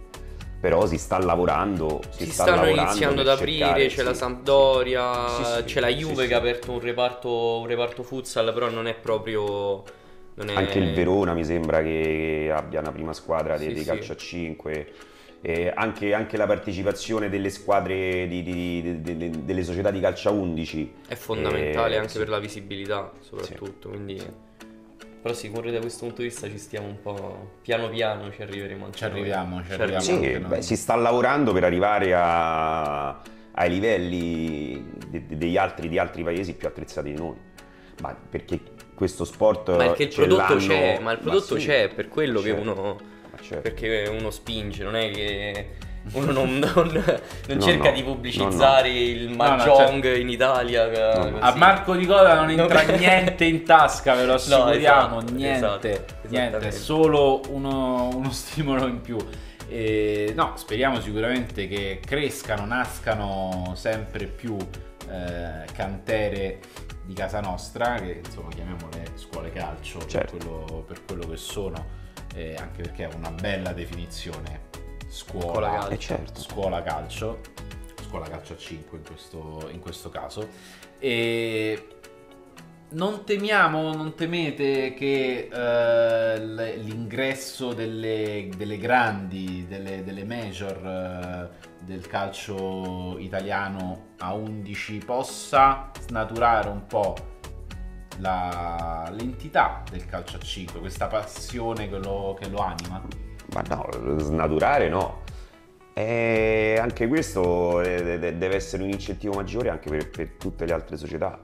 però si sta lavorando. Si, si sta stanno lavorando iniziando ad aprire, cercare, c'è sì. la Sampdoria, sì, sì, c'è la Juve che ha aperto un reparto, un reparto futsal, però non è proprio... Non è... Anche il Verona mi sembra che abbia una prima squadra dei, dei calcio a 5. Eh, anche, anche, la partecipazione delle squadre di, di, di, delle società di calcio a 11 è fondamentale eh, anche per la visibilità soprattutto quindi però sì, da questo punto di vista ci stiamo un po' piano piano, ci arriveremo anche Ci arriviamo, ci arriviamo. Sì, beh, si sta lavorando per arrivare a, ai livelli de, de, degli altri, di altri paesi più attrezzati di noi. Ma perché questo sport Ma perché il prodotto c'è, ma il prodotto ma sì, c'è, per quello certo, che uno certo. perché uno spinge, non è che *laughs* uno non, non, non no, cerca no, di pubblicizzare no, il Mahjong certo. in Italia. A Marco Di Coda non *laughs* entra niente in tasca, ve lo assicuriamo, esatto, niente, esatto, niente, è solo uno, uno *laughs* stimolo in più. E, no, speriamo sicuramente che crescano, nascano sempre più eh, cantere di casa nostra, che insomma chiamiamole scuole calcio certo. per, quello, per, quello, che sono, eh, anche perché è una bella definizione scuola, calcio, eh certo. scuola calcio, scuola calcio a 5 in questo, in questo caso. E non temiamo, non temete che uh, l'ingresso delle, delle, grandi, delle, delle major uh, del calcio italiano a 11 possa snaturare un po' la, l'entità del calcio a 5, questa passione che lo, che lo anima? Ma no, snaturare no. E anche questo deve essere un incentivo maggiore anche per, per tutte le altre società.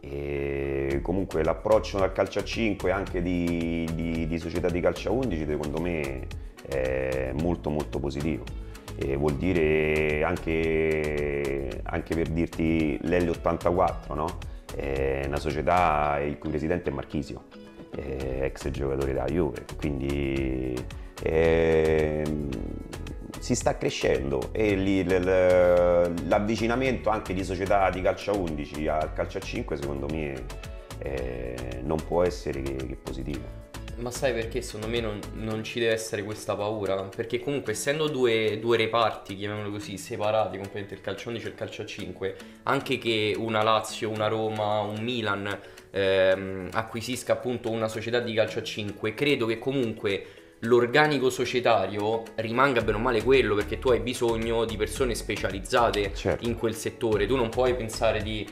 E comunque l'approccio al calcio a 5 anche di, di, di, società di calcio a 11 secondo me è molto molto positivo. E vuol dire anche, anche per dirti l'L84, no? È una società il cui presidente è Marchisio, ex giocatore da Juve, quindi eh, si sta crescendo e l'avvicinamento anche di società di calcio a 11 al calcio a 5 secondo me eh, non può essere che, che positivo. Ma sai perché secondo me non, non, ci deve essere questa paura? Perché comunque essendo due, due reparti, chiamiamolo così, separati completamente il calcio 11 e il calcio a 5, anche che una Lazio, una Roma, un Milan ehm, acquisisca appunto una società di calcio a 5, credo che comunque l'organico societario rimanga bene o male quello perché tu hai bisogno di persone specializzate Certo. in quel settore. Tu non puoi pensare di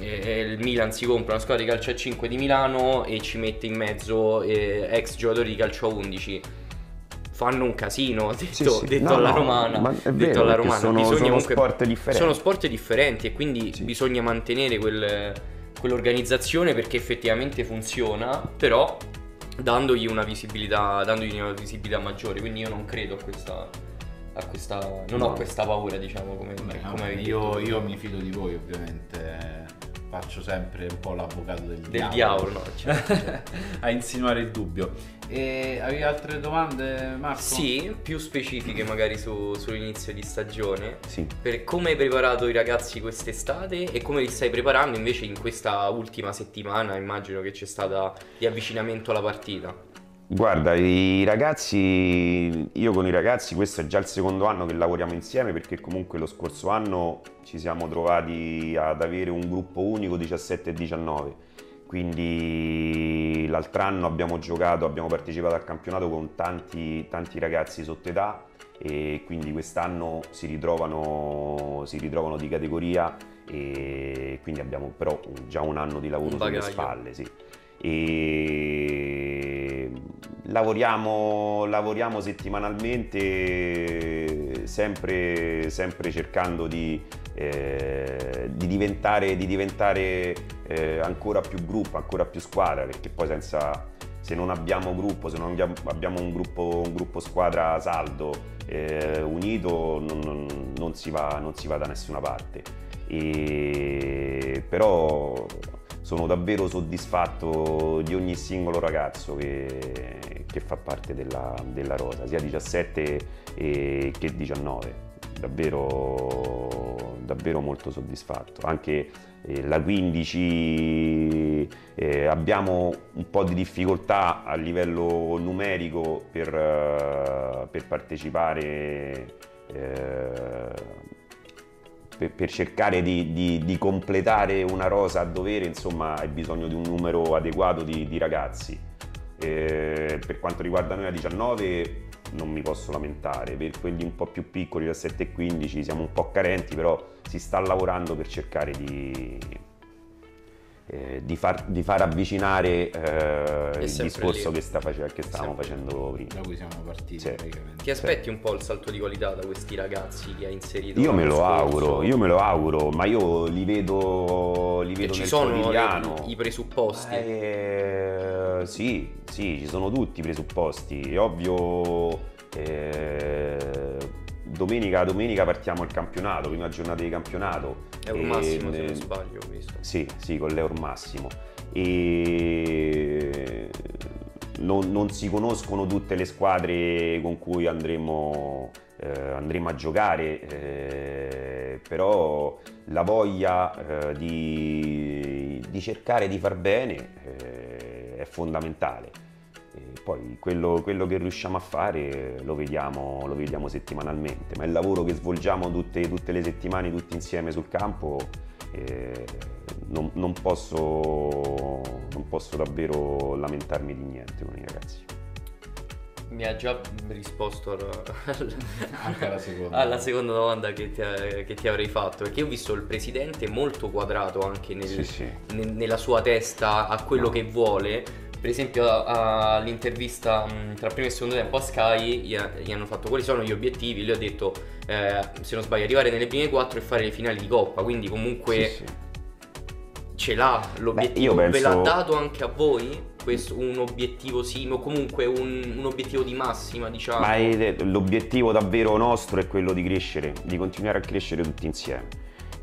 eh, il Milan si compra una squadra di calcio a 5 di Milano e ci mette in mezzo eh, ex giocatori di calcio a 11. Fanno un casino, *laughs* detto, Sì, sì. detto No, alla no, romana. ma è detto vero, alla romana. sono- Bisogna sono comunque- sport differenti. Sono sport differenti e quindi Sì. bisogna mantenere quel- quell'organizzazione perché effettivamente funziona, però dandogli una visibilità, dandogli una visibilità maggiore. Quindi io non credo a questa. A questa non ho No. questa paura, diciamo, come, Beh, come avevi io, io mi fido di voi ovviamente, faccio sempre un po' l'avvocato del, Del diavolo, no? Certo, *laughs* certo. a insinuare il dubbio. E avevi altre domande Marco? Sì, più specifiche magari su- sull'inizio di stagione. Sì. Per come hai preparato i ragazzi quest'estate e come li stai preparando invece in questa ultima settimana, immagino che c'è stata di avvicinamento alla partita. Guarda, i ragazzi, io con i ragazzi, questo è già il secondo anno che lavoriamo insieme perché comunque lo scorso anno ci siamo trovati ad avere un gruppo unico 17 e 19. Quindi l'altro anno abbiamo giocato, abbiamo partecipato al campionato con tanti, tanti ragazzi sotto età e quindi quest'anno si ritrovano, si ritrovano di categoria e quindi abbiamo però già un anno di lavoro sulle spalle. Sì. E lavoriamo, lavoriamo settimanalmente sempre, sempre cercando di, eh, di diventare, di diventare eh, ancora più gruppo, ancora più squadra perché poi senza, se non abbiamo gruppo, se non abbiamo, un, gruppo, un gruppo squadra saldo, eh, unito, non, non- non si va, non si va da nessuna parte. E- però sono davvero soddisfatto di ogni singolo ragazzo che, che fa parte della, della rosa, sia 17 e- che 19. Davvero, davvero molto soddisfatto. Anche eh, la 15 eh, abbiamo un po' di difficoltà a livello numerico per, eh, per partecipare eh, per, per cercare di, di- di completare una rosa a dovere, insomma, hai bisogno di un numero adeguato di, di ragazzi. Eh, per quanto riguarda noi a 19 non mi posso lamentare, per quelli un po' più piccoli, da 7 e 15, siamo un po' carenti, però si sta lavorando per cercare di, eh, di, far, di far avvicinare eh, il discorso lì. che, sta face- che stavamo facendo prima. Da cui siamo partiti Sì. praticamente. Ti aspetti un po' il salto di qualità da questi ragazzi che hai inserito? Io me lo scorso? auguro, io me lo auguro, ma io li vedo, li E vedo ci nel sono i, i presupposti. Eh, sì, sì, ci sono tutti i presupposti. È ovvio, eh, domenica, domenica partiamo il campionato, prima giornata di campionato. È un E massimo se non sbaglio, ho visto. Sì, sì, con l'Eur Massimo. E non, non si conoscono tutte le squadre con cui andremo, eh, andremo a giocare, eh, però la voglia eh, di, di cercare di far bene eh, è fondamentale. Poi quello, quello che riusciamo a fare lo vediamo, lo vediamo settimanalmente, ma il lavoro che svolgiamo tutte, tutte le settimane tutti insieme sul campo eh, non, non posso, non posso davvero lamentarmi di niente con i ragazzi. Mi ha già risposto alla, *laughs* Anche alla seconda. alla seconda domanda che ti, che ti avrei fatto, perché io ho visto il presidente molto quadrato anche nel- Sì, sì. ne- nella sua testa a quello No. che vuole. Per esempio all'intervista mh, tra primo e secondo tempo a Sky gli, ha- gli hanno fatto quali sono gli obiettivi, lui ha detto eh, se non sbaglio arrivare nelle prime quattro e fare le finali di coppa, quindi comunque Sì, sì. ce l'ha l'obiettivo, Beh, io ve penso- l'ha dato anche a voi? Questo, un obiettivo simile o comunque un, un obiettivo di massima diciamo? Ma è- l'obiettivo davvero nostro è quello di crescere, di continuare a crescere tutti insieme.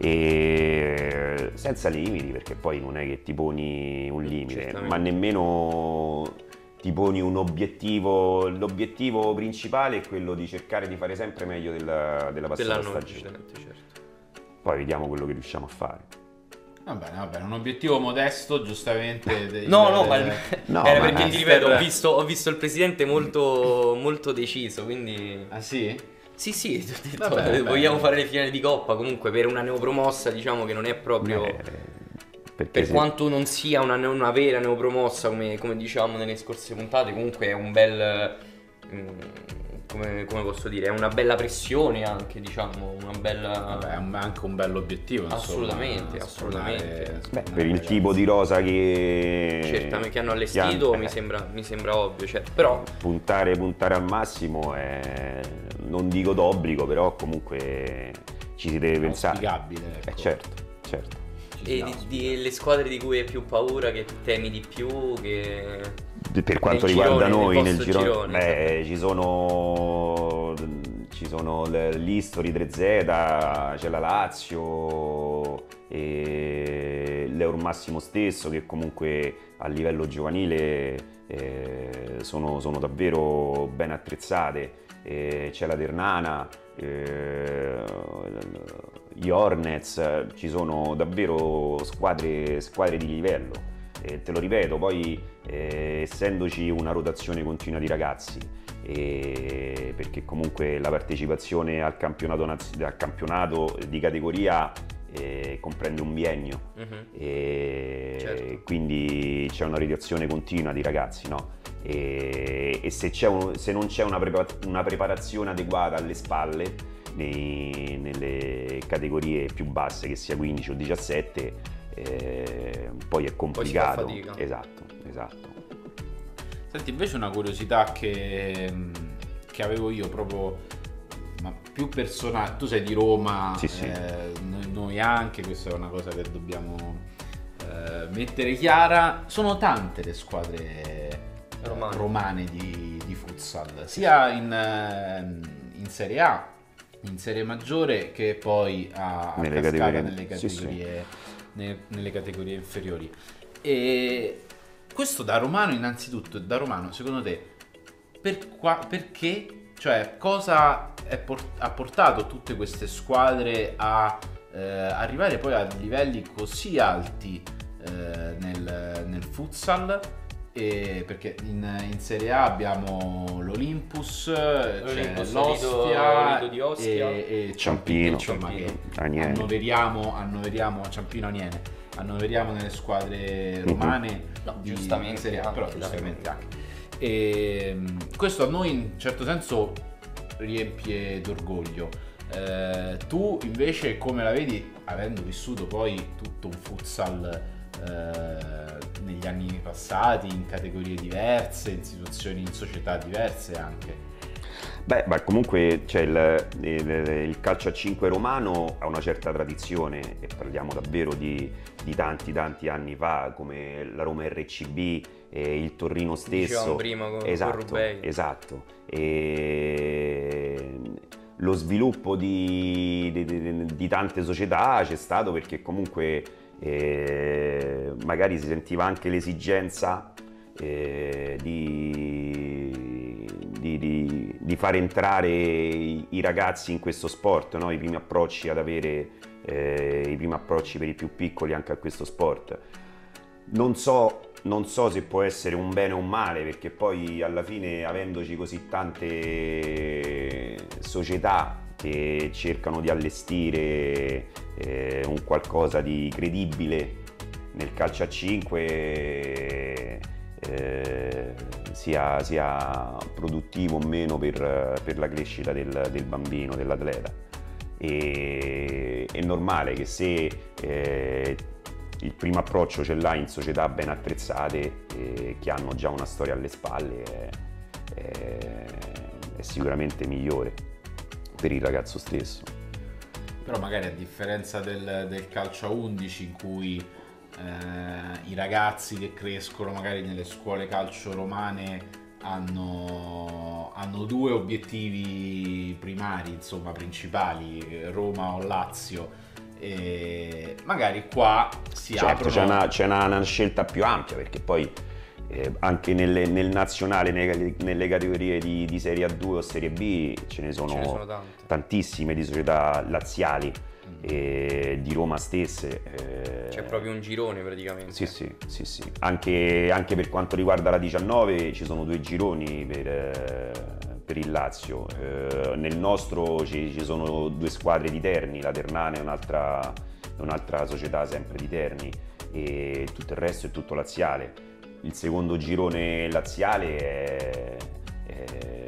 E senza limiti, perché poi non è che ti poni un limite, Certamente. ma nemmeno ti poni un obiettivo. L'obiettivo principale è quello di cercare di fare sempre meglio della, della passata dell'anno stagione. certo. Poi vediamo quello che riusciamo a fare. Va bene, va bene, un obiettivo modesto, giustamente. *laughs* No, no, ma *laughs* No, era ma- perché ti ripeto, ho visto, ho visto il presidente molto, molto deciso, quindi... Ah sì? Sì, sì, *laughs* ho detto, Vabbè, vabbè. vogliamo fare le finali di Coppa, comunque per una neopromossa diciamo che non è proprio... Eh, perché Per se- quanto non sia una, una vera neopromossa come, come diciamo nelle scorse puntate, comunque è un bel, mm, come, come posso dire, è una bella pressione anche, diciamo, una bella... Vabbè, è un- anche un bello obiettivo. insomma, Assolutamente, sfornare- assolutamente. Beh, per il tipo di rosa che... Certamente che hanno allestito che mi, eh, sembra, mi sembra ovvio, certo. però puntare, puntare al massimo è, non dico d'obbligo, però comunque ci si deve È pensare. auspicabile, ecco. Eh, certo, certo. Ci e di, di- le squadre di cui hai più paura, che temi di più, che... Per quanto Nel riguarda girone, noi nel nel vostro girone, girone, beh, ci sono ci sono l- l'History 3Z, c'è la Lazio e l'Eur Massimo stesso che comunque a livello giovanile eh, sono, sono davvero ben attrezzate. E c'è la Ternana, eh, gli Hornets, ci sono davvero squadre, squadre di livello. E te lo ripeto, poi eh, essendoci una rotazione continua di ragazzi, e perché comunque la partecipazione al campionato, al campionato di categoria eh, comprende un biennio e Certo. quindi c'è una rotazione continua di ragazzi, no? E, e se, c'è un- se non c'è una, prepa- una preparazione adeguata alle spalle nei- nelle categorie più basse, che sia 15 o 17, eh, poi è complicato. fatica. Esatto, esatto. Senti, invece una curiosità che, che avevo io proprio, ma più personale, tu sei di Roma, Sì, sì. eh, noi, anche, questa è una cosa che dobbiamo eh, mettere chiara, sono tante le squadre eh, Romane. romane di, di futsal, sia in, ehm, in Serie A, in Serie Maggiore, che poi a, a Nelle cascata categorie- nelle sì, sì. Nelle categorie inferiori. E questo da romano, innanzitutto, da romano, secondo te, per qua- perché? Cioè, cosa è por- ha portato tutte queste squadre a eh, arrivare poi a livelli così alti eh, nel, nel futsal? E perché in, in Serie A abbiamo l'Olympus, c'è L'Olympus, l'Ostia Lido- Lido di Ostia. e, e Ciampino. insomma, che Aniene. annoveriamo, annoveriamo Ciampino Aniene, annoveriamo nelle squadre romane No, di giustamente Serie A, anche, però giustamente anche. E, mh, questo a noi in un certo senso riempie d'orgoglio. Eh, tu invece come la vedi, avendo vissuto poi tutto un futsal eh, negli anni passati, in categorie diverse, in situazioni, in società diverse anche. Beh, ma comunque c'è il, il- il calcio a 5 romano ha una certa tradizione e parliamo davvero di, di tanti tanti anni fa come la Roma RCB e il Torino stesso. Dicevamo prima con- con esatto, Rubei. esatto. E lo sviluppo di, di- di- di tante società c'è stato perché comunque eh, magari si sentiva anche l'esigenza eh, di, di- di- di far entrare i, i ragazzi in questo sport, no? i primi approcci ad avere eh, i primi approcci per i più piccoli anche a questo sport. Non so, non so se può essere un bene o un male, perché poi alla fine, avendoci così tante società che cercano di allestire eh, un qualcosa di credibile nel calcio a 5, eh, sia, sia produttivo o meno per, per la crescita del, del bambino, dell'atleta. E, è normale che se eh, il primo approccio ce l'hai in società ben attrezzate eh, che hanno già una storia alle spalle è, è- è sicuramente migliore per il ragazzo stesso. Però magari a differenza del, del calcio a 11 in cui eh, i ragazzi che crescono magari nelle scuole calcio romane hanno, hanno due obiettivi primari, insomma principali, Roma o Lazio. E magari qua si Certo, aprono c'è, una, c'è una- una scelta più ampia perché poi eh, anche nelle- nel nazionale, nelle, nelle categorie di, di Serie A2 o Serie B ce ne sono, Ce ne sono tantissime di società laziali Mm. e di Roma stesse. eh, C'è proprio un girone praticamente. Sì, sì, sì, sì. Anche, anche per quanto riguarda la 19 ci sono due gironi per, eh, per il Lazio. Eh, nel nostro ci, ci sono due squadre di Terni, la Ternana è un'altra, è un'altra società sempre di Terni e tutto il resto è tutto laziale. Il secondo girone laziale è, è-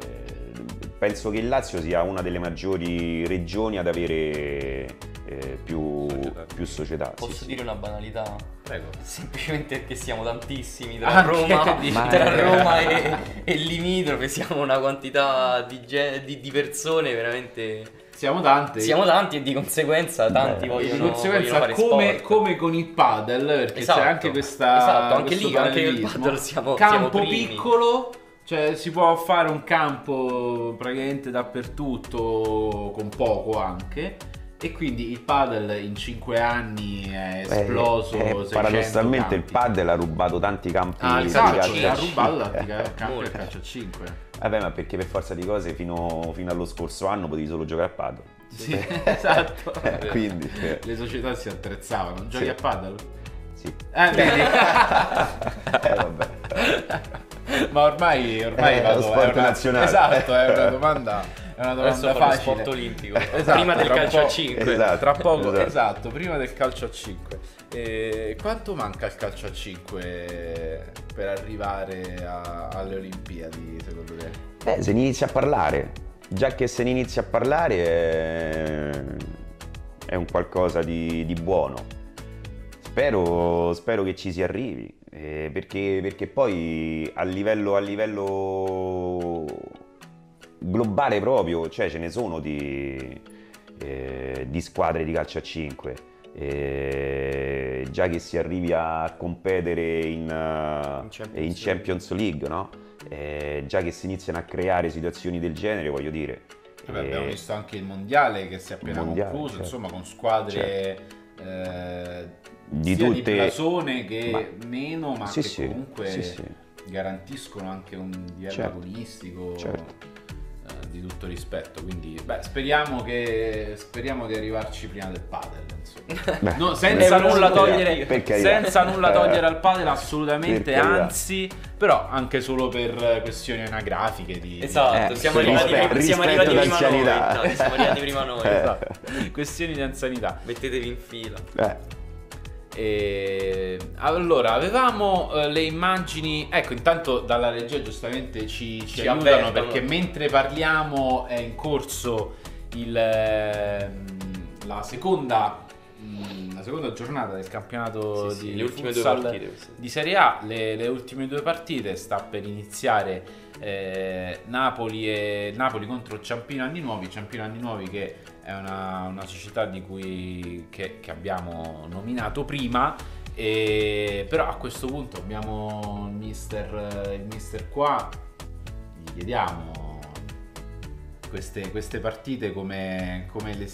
penso che il Lazio sia una delle maggiori regioni ad avere eh, più, Società. più società. sì, Posso sì. dire una banalità? Prego. Semplicemente perché siamo tantissimi tra Anche Roma, *laughs* tra Roma e, e limitrofe, siamo una quantità di, di- di persone veramente... Siamo tanti. Siamo tanti e di conseguenza tanti Beh, E di vogliono, conseguenza, vogliono fare come, sport. come con il padel, perché Esatto. c'è anche questa. Esatto, anche lì, anche parallelismo. padel siamo- Campo siamo piccolo, cioè si può fare un campo praticamente dappertutto, con poco anche. E quindi il padel in 5 anni è esploso. eh, 600 paradossalmente il campi. padel ha rubato tanti campi Ah, di esatto, calcio ha rubato tanti ca- campi a calcio a 5. Vabbè, ma perché per forza di cose fino, fino allo scorso anno potevi solo giocare a padel. Sì, *laughs* esatto. Eh, quindi, eh, Le società si attrezzavano. Giochi Sì. a padel? sì. Eh, vedi. Eh, vabbè. Ma ormai, ormai È vado, lo sport è una- nazionale. Esatto, è una domanda, è una domanda facile. sport olimpico, Esatto, prima del calcio a po'- 5. Esatto. Tra poco, esatto. Esatto. prima del calcio a 5. E quanto manca il calcio a 5 per arrivare a- alle Olimpiadi, secondo te? Eh, se ne inizia a parlare, già che se ne inizia a parlare è, è un qualcosa di, di buono. Spero, spero che ci si arrivi, eh, perché, perché poi a livello, a livello globale proprio, cioè ce ne sono di, eh, di squadre di calcio a 5. Eh, già che si arrivi a competere in, eh, In Champions in League. Champions League, no? Eh, già che si iniziano a creare situazioni del genere, voglio dire. Vabbè, eh, abbiamo visto anche il mondiale che si è appena Mondiale, concluso, certo. insomma, con squadre eh, Di sia tutte- di blasone che Ma- meno, ma sì, che sì, comunque sì, garantiscono anche un livello Certo, agonistico certo. Eh, di tutto rispetto. Quindi, beh, speriamo che speriamo di arrivarci prima del padel. *laughs* Beh, No, senza nulla togliere, carità. senza nulla Eh, togliere al padel, assolutamente, anzi, però anche solo per questioni anagrafiche. Di, Esatto, Eh, siamo arrivati, siamo arrivati prima noi. Siamo arrivati prima noi. Eh. *laughs* Esatto. questioni di anzianità. Mettetevi in fila. Eh, E allora, avevamo eh, le immagini. Ecco, intanto dalla regia giustamente ci, ci Ci aiutano avvertono. perché mentre parliamo è in corso il, ehm, la, seconda, mm, la seconda giornata del campionato Sì, sì, di le ultime due partite, di Serie A. Le, le ultime due partite sta per iniziare eh, Napoli, e, Napoli contro Ciampino Anni Nuovi. Ciampino Anni Nuovi che è una, una società di cui, che, che abbiamo nominato prima. E, però a questo punto abbiamo il mister, il mister qua. Gli chiediamo queste, queste partite come, come le,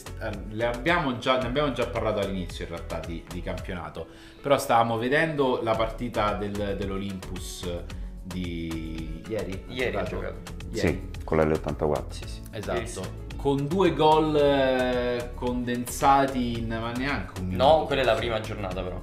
le abbiamo già, ne abbiamo già parlato all'inizio in realtà di, di campionato. Però stavamo vedendo la partita del- dell'Olympus di ieri. Ieri ha giocato? Ieri. sì, con la L84. Sì, sì. Esatto. Ieri sì. Con due gol eh, condensati in ma neanche un minuto. No, quella è la prima giornata però.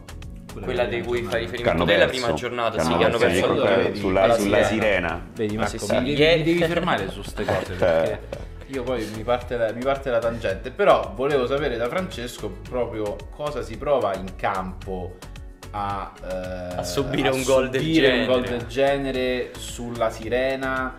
Quella di cui fai riferimento è la prima giornata, sì, che hanno perso allora, vedi, sulla, sulla Sirena. Vedi Ma sì, sì. mi, devi, fermare su queste cose *laughs* perché io poi mi parte, la, mi parte la tangente. Però volevo sapere da Francesco proprio cosa si prova in campo a, eh, A subire un gol del subire un gol del genere sulla sirena.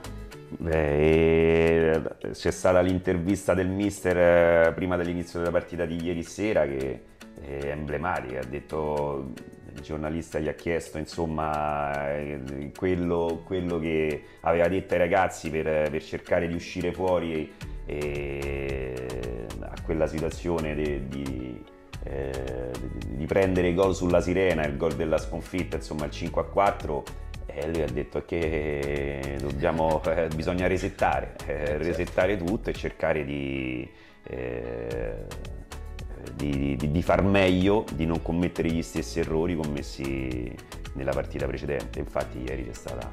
Beh, e c'è stata l'intervista del mister eh, prima dell'inizio della partita di ieri sera che è emblematica. Ha detto, il giornalista gli ha chiesto insomma eh, quello, quello che aveva detto ai ragazzi per, per cercare di uscire fuori eh, a quella situazione de- di, eh, di- di prendere gol sulla sirena, il gol della sconfitta, insomma il 5 a 4 e lui ha detto che dobbiamo, eh, bisogna resettare, eh, resettare tutto e cercare di, eh, di, di- di far meglio, di non commettere gli stessi errori commessi nella partita precedente. Infatti ieri c'è stata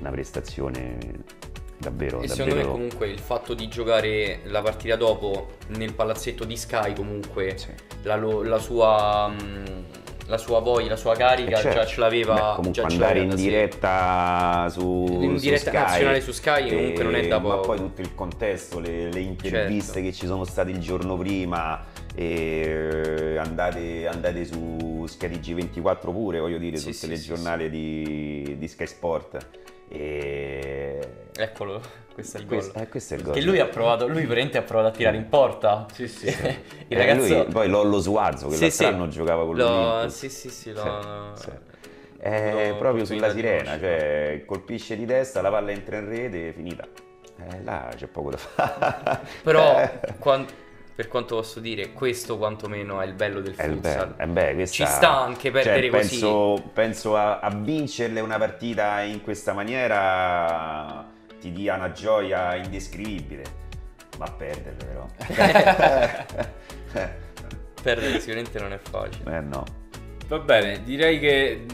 una prestazione davvero... E secondo me davvero... comunque il fatto di giocare la partita dopo nel palazzetto di Sky comunque Sì. la, la sua mh, la sua voglia, la sua carica Eh, certo. già ce l'aveva Beh, comunque già andare in diretta su, In su diretta Sky, nazionale su Sky comunque non è da eh, ma poco. poi tutto il contesto le, le interviste Certo. che ci sono state il giorno prima e andate, andate su Sky TG24 pure voglio dire Sì, tutte sì, le sì, giornate Di, di Sky Sport e Eccolo, questo è il gol. Questo, eh, questo è il gol. Che lui ha provato, lui veramente ha provato a tirare in porta. Sì, sì. *laughs* il Eh, ragazzo... lui, poi Lollo Suazo, che Sì, l'altro sì. anno giocava con Lo- l'Olympus. Sì, sì, sì, lo... Sì. È lo- proprio sulla sirena, cioè colpisce di testa, la palla entra in rete, finita. Eh, là c'è poco da fare. Però, *laughs* Eh, quan- per quanto posso dire, questo quantomeno è il bello del è futsal. bello. Eh beh, questa- Ci sta anche perdere cioè, così. penso, penso a, a vincerle una partita in questa maniera ti dia una gioia indescrivibile. Ma perderle però. *laughs* Perdere sicuramente non è facile. eh no. Va bene, direi che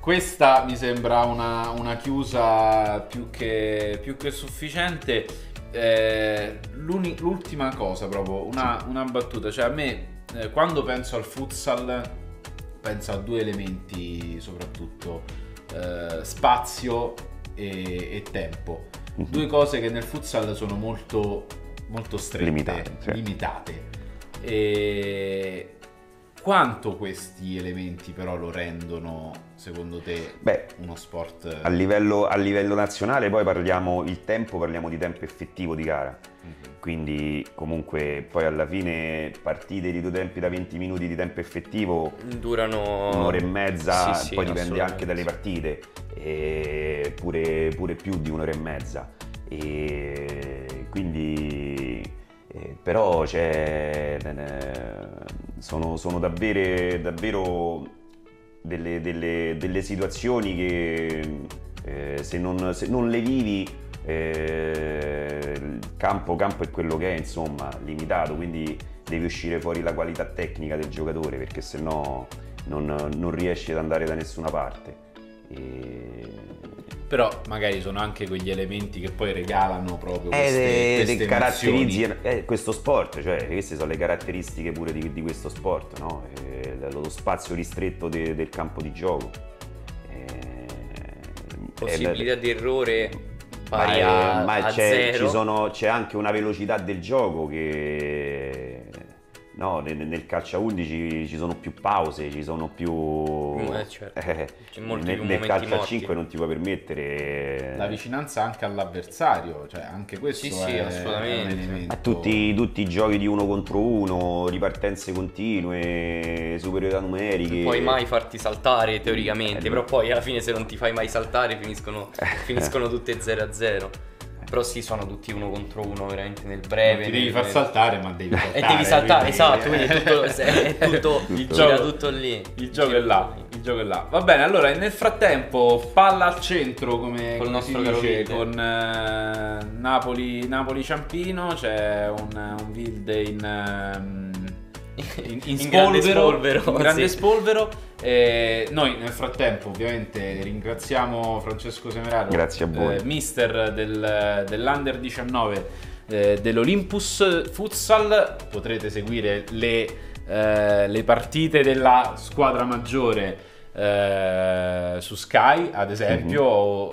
questa mi sembra una, una chiusa più che, più che sufficiente. Eh, l'ultima cosa, proprio una, una battuta. Cioè, a me eh, quando penso al futsal, penso a due elementi soprattutto: eh, spazio e, e tempo. Mhm. Due cose che nel futsal sono molto, molto strette, Limitate, sì. limitate. E quanto questi elementi però lo rendono, secondo te, Beh, uno sport... a livello, a livello nazionale poi parliamo il tempo, parliamo di tempo effettivo di gara. Mhm. Quindi comunque poi alla fine partite di due tempi da 20 minuti di tempo effettivo Durano un'ora e mezza, Sì, sì, poi dipende anche dalle partite, e pure, pure più di un'ora e mezza. E quindi, eh, però c'è, eh, sono, sono davvero, davvero delle, delle- delle situazioni che eh, se, non, se non le vivi eh, il campo, campo è quello che è, insomma, limitato, quindi devi uscire fuori la qualità tecnica del giocatore perché sennò non, non riesci ad andare da nessuna parte. E- Però magari sono anche quegli elementi che poi regalano proprio Eh, queste, de- queste caratterizzi emozioni. eh, questo sport, cioè queste sono le caratteristiche pure di, di questo sport, no? Eh, lo spazio ristretto de- del campo di gioco. Eh, possibilità di errore ma, pari è- a, ma a c'è, zero. ci sono- c'è anche una velocità del gioco che no, nel, nel calcio a 11 ci sono più pause, ci sono più Eh, certo. *laughs* eh, nel, più nel calcio a morti. 5 non ti puoi permettere La vicinanza anche all'avversario, cioè anche questo Sì, sì, è, assolutamente. è un elemento... A tutti, tutti i giochi di uno contro uno, ripartenze continue, superiorità numeriche. Non puoi mai farti saltare teoricamente, Eh, però poi alla fine se non ti fai mai saltare finiscono, *laughs* finiscono tutte 0 a 0. Però sì, sono tutti uno contro uno veramente nel breve. Non ti devi nel- far saltare, ma devi saltare. *laughs* E devi saltare, esatto, quindi è tutto, *laughs* è tutto, Il gioco- tutto lì. Il gioco è là, il gioco è là. Va bene, allora nel frattempo palla al centro come, Col come nostro si dice, con eh, Napoli, Napoli Ciampino, c'è un, un Wilde in, ehm, in, in In grande spolvero, in grande sì. spolvero. E noi nel frattempo ovviamente ringraziamo Francesco Semeraro, Grazie a voi. eh, mister del- dell'Under 19 eh, dell'Olympus Futsal. Potrete seguire le, eh, le partite della squadra maggiore eh, su Sky, ad esempio, Mhm. o,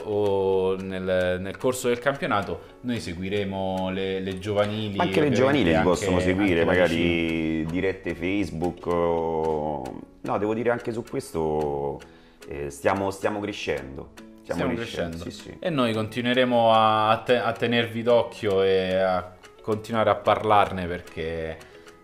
o nel, nel corso del campionato. Noi seguiremo le, le giovanili. Ma anche le giovanili si anche- possono seguire, magari dirette Facebook. o- No, devo dire anche su questo eh, stiamo, stiamo crescendo. Stiamo crescendo. Sì, sì. E noi continueremo a, te- a tenervi d'occhio e a continuare a parlarne perché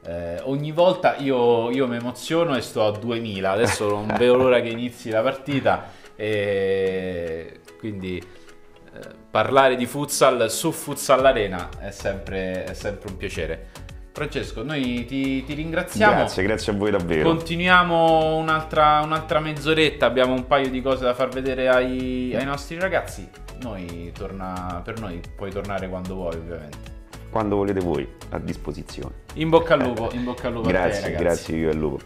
eh, ogni volta io, io mi emoziono e sto a 2000. Adesso non *laughs* vedo l'ora che inizi la partita e quindi eh, parlare di futsal su Futsal Arena è sempre, è sempre un piacere. Francesco, noi ti, ti ringraziamo. Grazie, grazie a voi davvero. Continuiamo un'altra, un'altra mezz'oretta, abbiamo un paio di cose da far vedere ai, ai nostri ragazzi. Noi torna, per noi puoi tornare quando vuoi, ovviamente. Quando volete voi, a disposizione. In bocca al lupo, in bocca al lupo a te, Grazie, grazie io e Lupo.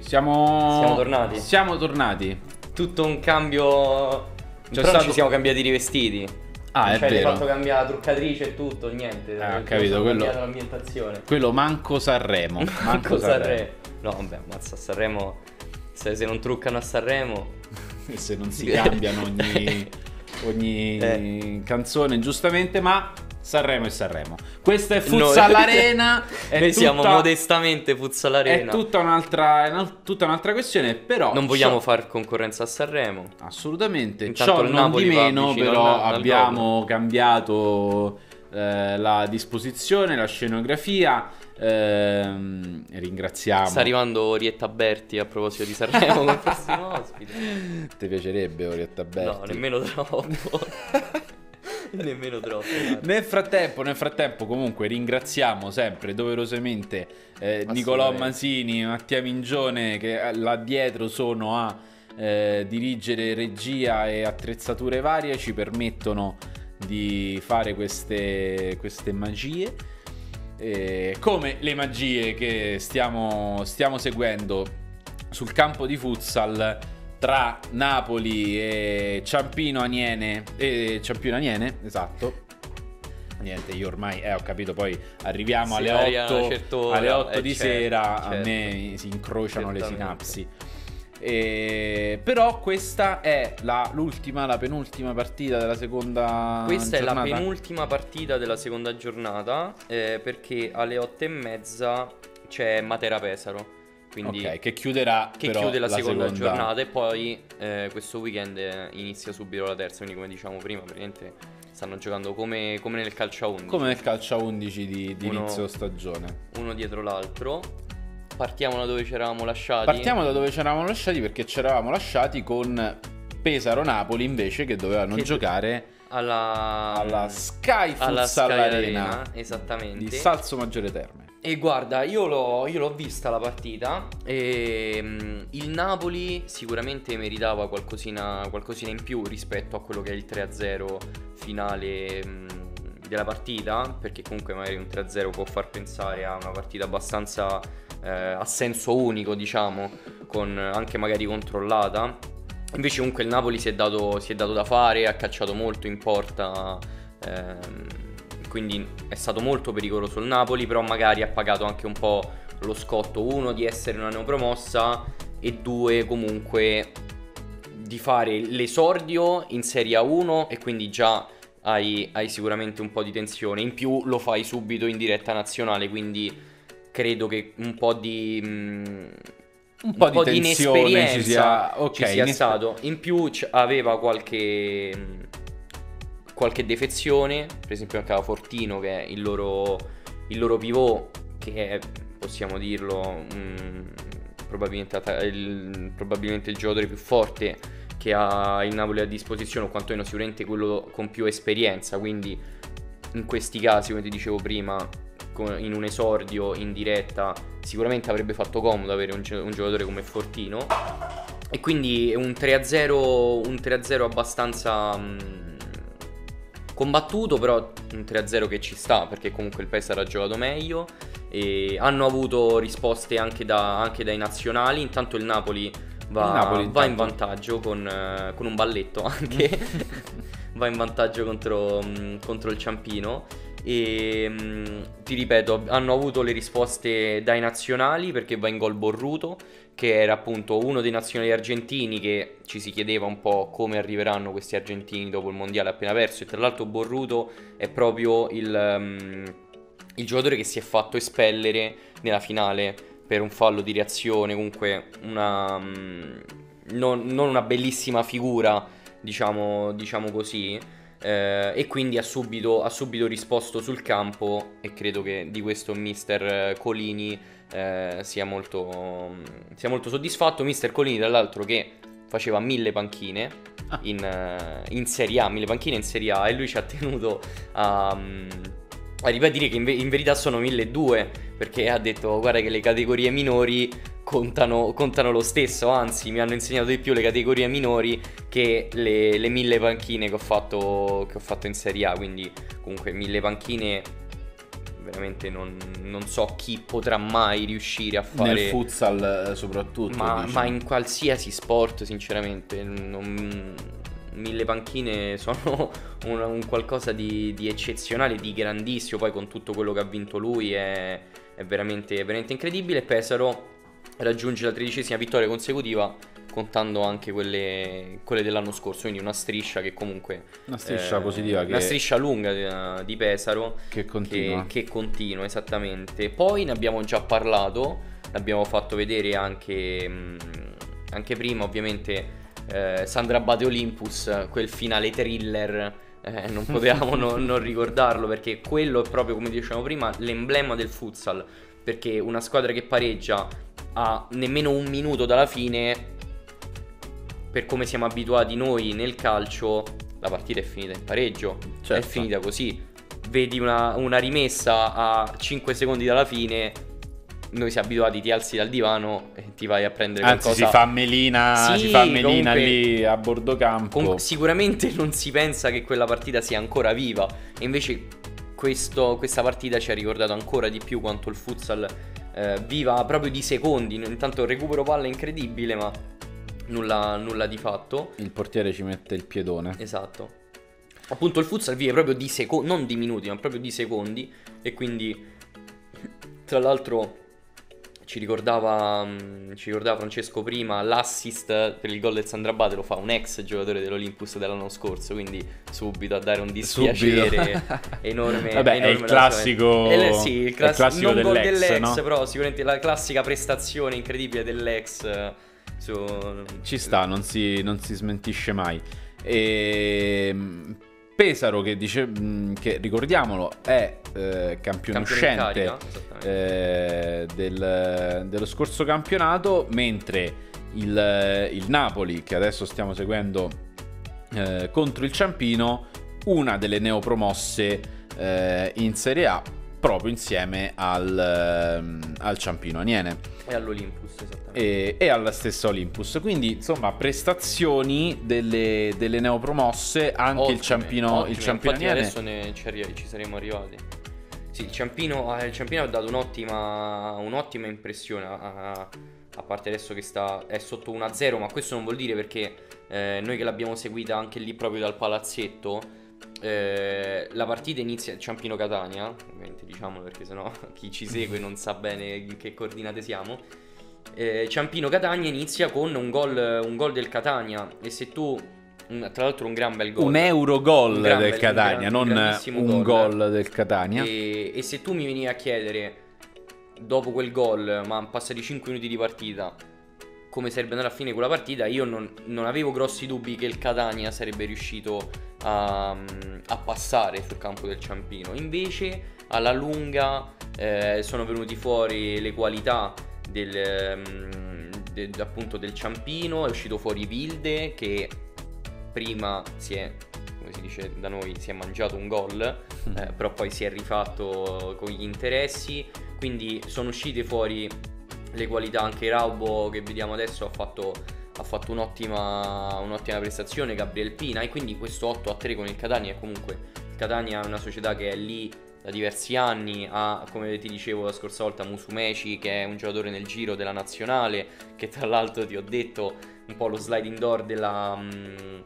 Siamo... Siamo tornati. Siamo tornati. Tutto un cambio. C'è non stato- ci siamo cambiati di vestiti. Ah, è cioè, hai vero. fatto cambiare la truccatrice e tutto, niente. Ah, ho Ho capito, quello- cambiato l'ambientazione. Quello manco Sanremo. *laughs* Manco Cosa Sanremo. No, vabbè, mazza a Sanremo. Se, se non truccano a Sanremo. *laughs* Se non si cambiano ogni, *laughs* ogni Eh. canzone giustamente, ma Sanremo e Sanremo. Questa è Noi- Futsal *laughs* Arena. È Noi siamo tutta- modestamente Futsal Arena. È tutta un'altra, è una- tutta un'altra questione, però... Non vogliamo ciò- far concorrenza a Sanremo. Assolutamente. Intanto Ciò non Napoli di meno, però al- al abbiamo cambiato eh, la disposizione, la scenografia. ehm, ringraziamo. Sta arrivando Orietta Berti a proposito di Sanremo come prossimo ospite. *laughs* Ti piacerebbe Orietta Berti? No, nemmeno troppo. *laughs* *laughs* nemmeno troppo. guarda. Nel frattempo, nel frattempo, comunque ringraziamo sempre doverosamente eh, Nicolò. Masini, Mattia Mingione che eh, là dietro sono a eh, dirigere regia e attrezzature varie, ci permettono di fare queste, queste magie. Eh, come le magie che stiamo, stiamo seguendo sul campo di futsal tra Napoli e Ciampino Aniene e Ciampino Aniene, esatto. Niente, io ormai eh, ho capito, poi arriviamo Sì, alle arriva 8, una certa ora, alle 8 eh, di certo, sera, a certo. me si incrociano le sinapsi. E- però questa è la- l'ultima, la penultima partita della seconda Questa è la giornata. penultima partita della seconda giornata eh, perché alle otto e mezza c'è Matera Pesaro. Quindi Ok, che chiuderà che chiude la, seconda, giornata e poi eh, questo weekend inizia subito la terza, quindi come diciamo prima, praticamente stanno giocando come, come nel calcio a 11, Come nel calcio a 11 di, di Uno- inizio stagione. uno dietro l'altro. Partiamo da dove ci eravamo lasciati. Partiamo da dove ci eravamo lasciati perché ci eravamo lasciati con Pesaro Napoli invece che dovevano Che- giocare alla, alla Sky Futsal alla Sky Arena, Arena, esattamente. di Salso Maggiore Terme. E guarda, io l'ho, io l'ho vista la partita e mm, il Napoli sicuramente meritava qualcosina, qualcosina in più rispetto a quello che è il 3-0 finale mm, della partita, perché comunque magari un 3-0 può far pensare a una partita abbastanza eh, a senso unico, diciamo, con anche magari controllata. Invece comunque il Napoli si è dato, si è dato da fare, ha cacciato molto in porta, ehm, quindi è stato molto pericoloso il Napoli, però magari ha pagato anche un po' lo scotto, uno di essere una neopromossa e due comunque di fare l'esordio in Serie A1 e quindi già hai, hai sicuramente un po' di tensione, in più lo fai subito in diretta nazionale, quindi credo che un po' di... mm, Un po' di tensione ci inesperienza sia- ok, ci sia inesper- stato. In più c- aveva qualche mh, qualche defezione, per esempio anche a Fortino che è il loro il loro pivot che è possiamo dirlo mh, probabilmente, atta- il, probabilmente il giocatore più forte che ha il Napoli a disposizione o quantomeno sicuramente quello con più esperienza, quindi in questi casi, come ti dicevo prima, in un esordio in diretta, sicuramente avrebbe fatto comodo avere un, un giocatore come Fortino. E quindi un 3-0, un 3-0 abbastanza mh, combattuto, però un 3-0 che ci sta, perché comunque il Pesaro ha giocato meglio. E hanno avuto risposte anche, da- anche dai nazionali. Intanto il Napoli va, Il Napoli va in vantaggio con, eh, con un balletto anche. *laughs* va in vantaggio contro, mh, contro il Ciampino. E mh, ti ripeto, hanno avuto le risposte dai nazionali perché va in gol Borruto, che era appunto uno dei nazionali argentini che ci si chiedeva un po' come arriveranno questi argentini dopo il mondiale appena perso. E tra l'altro Borruto è proprio il, mm, il giocatore che si è fatto espellere nella finale per un fallo di reazione, comunque una, mm, non, non una bellissima figura, diciamo, diciamo così. eh, e quindi ha subito, ha subito risposto sul campo e credo che di questo mister Colini eh, sia, molto, sia molto soddisfatto. Mister Colini, tra l'altro, che faceva mille panchine Ah. in, eh, in Serie A, mille panchine in Serie A, e lui ci ha tenuto a, mm, a ribadire che in, ve- in verità sono 1200 perché ha detto guarda che le categorie minori contano, contano lo stesso, anzi mi hanno insegnato di più le categorie minori che le, le mille panchine che ho, fatto, che ho fatto in Serie A, quindi comunque mille panchine veramente non, non so chi potrà mai riuscire a fare... Nel futsal eh, soprattutto. Ma, ma in qualsiasi sport, sinceramente, non- mille panchine sono *laughs* un, un qualcosa di, di eccezionale, di grandissimo. Poi con tutto quello che ha vinto lui è, è veramente, veramente incredibile. Pesaro raggiunge la tredicesima vittoria consecutiva, contando anche quelle, quelle dell'anno scorso. Quindi una striscia che comunque. Una striscia eh, positiva che, Una striscia lunga di, di Pesaro che continua. che, che continua esattamente. Poi ne abbiamo già parlato, l'abbiamo fatto vedere anche, mh, anche prima, ovviamente. eh, Sandra Bade Olympus, quel finale thriller. eh, non *laughs* potevamo non, non ricordarlo perché quello è proprio come dicevamo prima l'emblema del futsal. Perché una squadra che pareggia a nemmeno un minuto dalla fine, per come siamo abituati noi nel calcio, la partita è finita in pareggio. È Certo. finita così. Vedi una, una rimessa a 5 secondi dalla fine. Noi siamo abituati, ti alzi dal divano e ti vai a prendere Anzi, qualcosa. si fa melina, Sì, si fa melina comunque- lì a bordo campo. Com- sicuramente non si pensa che quella partita sia ancora viva. E invece questo- questa partita ci ha ricordato ancora di più quanto il futsal eh, viva proprio di secondi. Intanto recupero palla è incredibile, ma nulla, nulla di fatto. Il portiere ci mette il piedone. Esatto. Appunto il futsal vive proprio di secondi, non di minuti, ma proprio di secondi. E quindi, tra l'altro, ci ricordava, mm, ci ricordava Francesco prima, l'assist per il gol del Sandrabate lo fa un ex giocatore dell'Olympus dell'anno scorso, quindi subito a dare un dispiacere *laughs* enorme. Vabbè, è enorme il classico- Eh, sì, il, è il class- classico dell'ex, dell'ex, no? però sicuramente la classica prestazione incredibile dell'ex. Su- Ci sta, non si, non si smentisce mai. E Pesaro, che, dice, mh, che ricordiamolo, è eh, campione uscente eh, del- dello scorso campionato, mentre il, il Napoli, che adesso stiamo seguendo eh, contro il Ciampino, una delle neopromosse eh, in Serie A, proprio insieme al, ehm, al Ciampino Aniene E all'Olympus, esattamente. e, e alla stessa Olympus. Quindi, insomma, prestazioni delle, delle neopromosse, anche il Ottime, Ciampino, ottime, il Ciampino infatti Aniene. adesso ne ci, arri- ci saremo arrivati. Sì, il Ciampino, eh, il Ciampino ha dato un'ottima, un'ottima impressione, a, a parte adesso che sta, è sotto 1-0, ma questo non vuol dire perché eh, noi che l'abbiamo seguita anche lì proprio dal palazzetto, eh, la partita inizia Ciampino Catania, ovviamente diciamolo perché sennò *laughs* chi ci segue non sa bene in che coordinate siamo. Eh, Ciampino Catania inizia con un gol, un gol del Catania e se tu tra l'altro un gran bel gol Un euro gol del bel- Catania, un gran- non un gol. gol del Catania. e, e se tu mi venivi a chiedere dopo quel gol ma passati 5 minuti di partita come sarebbe andata a fine quella partita io non, non avevo grossi dubbi che il Catania sarebbe riuscito a, a passare sul campo del Ciampino. Invece alla lunga eh, sono venuti fuori le qualità del, ehm, de- appunto del Ciampino è uscito fuori Vilde che prima si è come si dice da noi si è mangiato un gol *laughs* eh, però poi si è rifatto con gli interessi. Quindi sono uscite fuori le qualità anche Raubo che vediamo adesso ha fatto, ha fatto un'ottima, un'ottima prestazione Gabriel Pina e quindi questo 8 a 3 con il Catania è comunque il Catania è una società che è lì da diversi anni ha come ti dicevo la scorsa volta Musumeci che è un giocatore nel giro della nazionale che tra l'altro ti ho detto un po' lo sliding door della mm,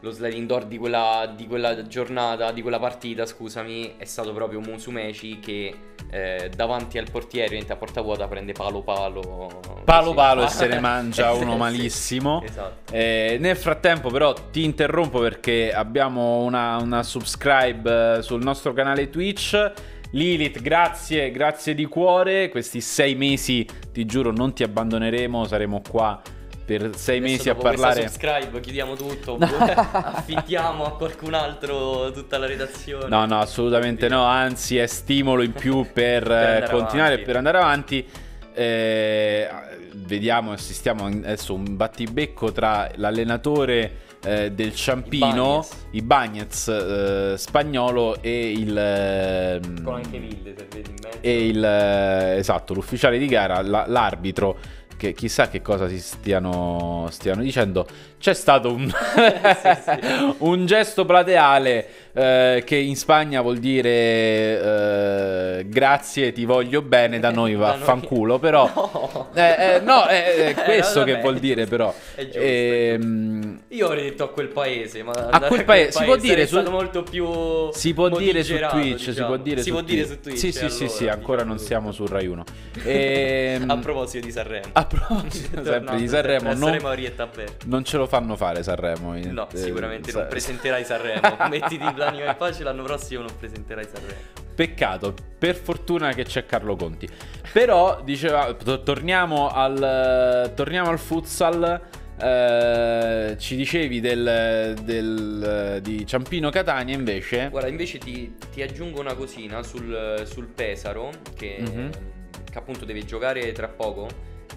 lo sliding door di quella, di quella giornata, di quella partita, scusami, è stato proprio Musumeci che eh, davanti al portiere, a porta vuota, prende palo palo. Palo palo e se *laughs* ne mangia uno sì, malissimo. Esatto. Eh, nel frattempo, però, ti interrompo perché abbiamo una, una subscribe eh, sul nostro canale Twitch. Lilith, grazie, grazie di cuore. Questi sei mesi, ti giuro, non ti abbandoneremo. Saremo qua per sei Adesso mesi a parlare. subscribe, chiudiamo tutto, *laughs* affittiamo a qualcun altro tutta la redazione. No, no, assolutamente no. Anzi, è stimolo in più *laughs* per, eh, andare continuare avanti. per andare avanti. Eh, vediamo, assistiamo adesso un battibecco tra l'allenatore eh, del Ciampino, i Bagnets eh, spagnolo e il. ehm, Con anche Vilde, se vedi in mezzo. e il eh, esatto, l'ufficiale di gara, la- l'arbitro, che chissà che cosa si stiano, stiano dicendo. C'è stato un, Sì, *laughs* sì. un gesto plateale eh, che in Spagna vuol dire eh, grazie, ti voglio bene, da noi *laughs* vaffanculo, però... *laughs* No, Eh, eh, no, è, è Eh, questo vabbè, che vuol dire però. È giusto, è Ehm, Io avrei detto a quel paese, ma A quel paese- si può dire è su- molto più Si può dire su Twitch, si diciamo. può dire, Si su, può dire Twitch. su Twitch. Sì, sì, sì, allora, sì, ancora diciamo non siamo su Rai 1. Ehm, A proposito di Sanremo. a proposito sempre di Sanremo, non, non ce lo fanno fare Sanremo. No, Eh, sicuramente non presenterai Sanremo. *laughs* Mettiti l'anima in pace, l'anno prossimo non presenterai Sanremo. Peccato, per fortuna che c'è Carlo Conti. Però, diceva, to- torniamo al, torniamo al futsal. eh, ci dicevi del, del- di Ciampino Catania invece. Guarda, invece ti, ti aggiungo una cosina sul, sul Pesaro, che, Mhm. che appunto deve giocare tra poco.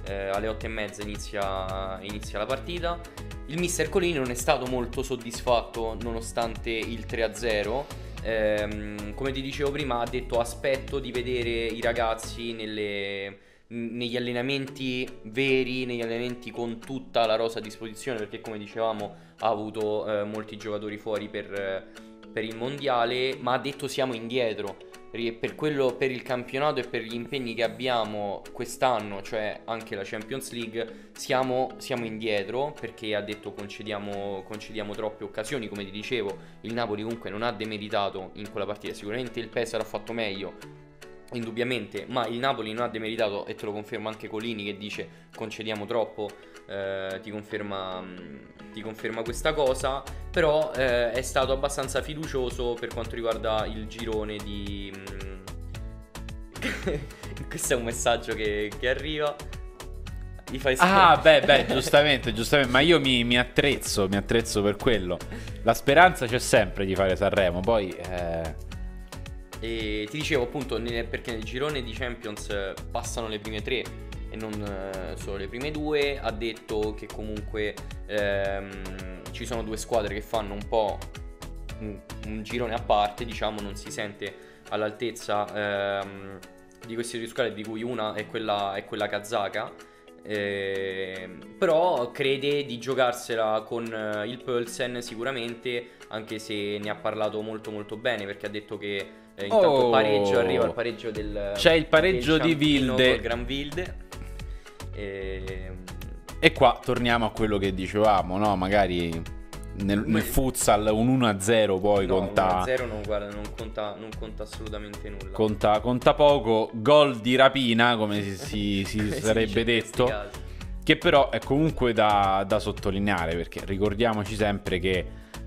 Eh, alle otto e mezza inizia, inizia la partita. Il mister Colini non è stato molto soddisfatto nonostante il 3-0. Ehm, come ti dicevo prima, ha detto aspetto di vedere i ragazzi nelle- negli allenamenti veri, negli allenamenti con tutta la rosa a disposizione, perché come dicevamo ha avuto eh, molti giocatori fuori per, per il mondiale, ma ha detto siamo indietro. Per, quello, per il campionato e per gli impegni che abbiamo quest'anno, cioè anche la Champions League, siamo, siamo indietro perché ha detto concediamo, concediamo troppe occasioni. Come ti dicevo, il Napoli comunque non ha demeritato in quella partita. Sicuramente il Pesaro ha fatto meglio, indubbiamente, ma il Napoli non ha demeritato e te lo conferma anche Colini che dice concediamo troppo, eh, ti, conferma, mh, ti conferma questa cosa, però eh, è stato abbastanza fiducioso per quanto riguarda il girone di... mh, *laughs* Questo è un messaggio che, che arriva. Ah, beh, beh, giustamente, giustamente. Ma io mi, mi attrezzo, mi attrezzo per quello. La speranza c'è sempre di fare Sanremo. Poi, eh, E ti dicevo appunto nel- perché nel girone di Champions eh, passano le prime tre e non eh, solo le prime due. Ha detto che comunque ehm, ci sono due squadre che fanno un po' un, un girone a parte, diciamo, non si sente all'altezza ehm, di queste due squadre, di cui una è quella, è quella kazaka. Ehm, però crede di giocarsela con eh, il Pulsen sicuramente anche se ne ha parlato molto molto bene perché ha detto che eh, intanto Oh. pareggio arriva il pareggio del C'è il pareggio di col Gran Wilde Ehm, e qua torniamo a quello che dicevamo, no? Magari nel, nel futsal un 1-0 poi no, conta, 1-0 non, guarda, non, conta, non conta assolutamente nulla conta, conta poco. Gol di rapina, come si, si- *laughs* si sarebbe detto. Che però è comunque da, da sottolineare perché ricordiamoci sempre che,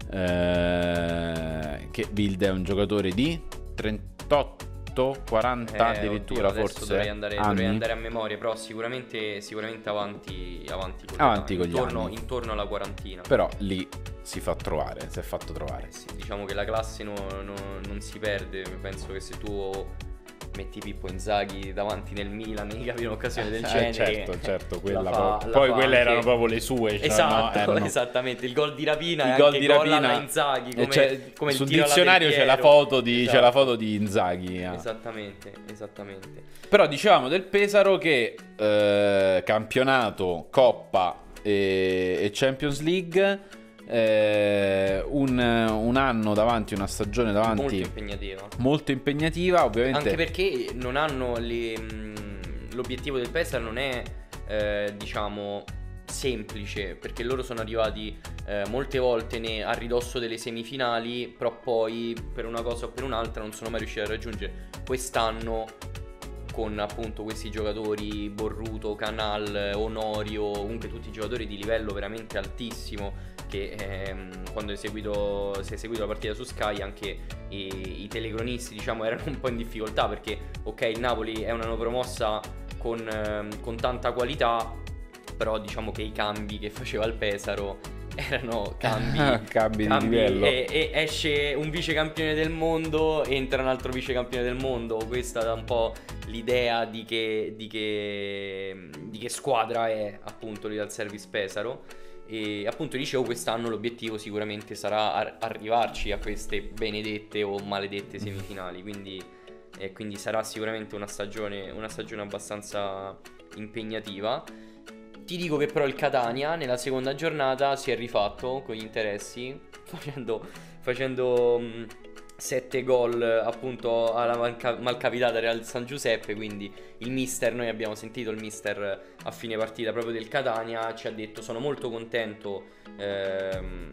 eh, che Bild è un giocatore di 38, 40 Eh, addirittura oddio, forse dovrei andare, dovrei andare a memoria però sicuramente, sicuramente avanti, avanti con, Avanti con intorno, anni. intorno alla quarantina Però lì si fa trovare, si è fatto trovare. Eh sì, diciamo che la classe no- no- non si perde. Penso che se tu metti Pippo Inzaghi davanti nel Milan, mi capi un'occasione del Eh, genere. certo, certo, quella fa- Poi quelle anche- erano proprio le sue. cioè, Esatto, no, erano- esattamente. Il gol di rapina Il gol di rapina Inzaghi. Come, c'è- come il sul dizionario c'è la di, c'è la Esatto. foto di Inzaghi. ah. Esattamente, esattamente. Però dicevamo del Pesaro che eh, campionato, Coppa e, e Champions League, eh, un, un anno davanti, una stagione Molto davanti impegnativa. molto impegnativa, ovviamente. Anche perché non hanno le- mh, l'obiettivo del Pesaro non è eh, diciamo semplice perché loro sono arrivati eh, molte volte ne- a ridosso delle semifinali però poi per una cosa o per un'altra non sono mai riusciti a raggiungere quest'anno con appunto questi giocatori Borruto, Canal, Onorio, comunque tutti giocatori di livello veramente altissimo che ehm, quando hai seguito, si è seguito la partita su Sky anche i, i telecronisti diciamo *laughs* erano un po' in difficoltà perché ok il Napoli è una promossa con, ehm, con tanta qualità però diciamo che i cambi che *laughs* faceva il Pesaro erano *laughs* cambi Cambi di cambi livello. e, e esce un vice campione del mondo entra un altro vice campione del mondo questa è un po' l'idea di che, di che, di che squadra è appunto lì dal Service Pesaro e appunto dicevo quest'anno l'obiettivo sicuramente sarà ar- arrivarci a queste benedette o maledette semifinali. Quindi, eh, quindi sarà sicuramente una stagione, una stagione abbastanza impegnativa. Ti dico che però il Catania nella seconda giornata si è rifatto con gli interessi *laughs* facendo, facendo mh, 7 gol appunto alla malca- malcapitata Real San Giuseppe, quindi il mister, noi abbiamo sentito il mister a fine partita proprio del Catania, ci ha detto sono molto contento, ehm,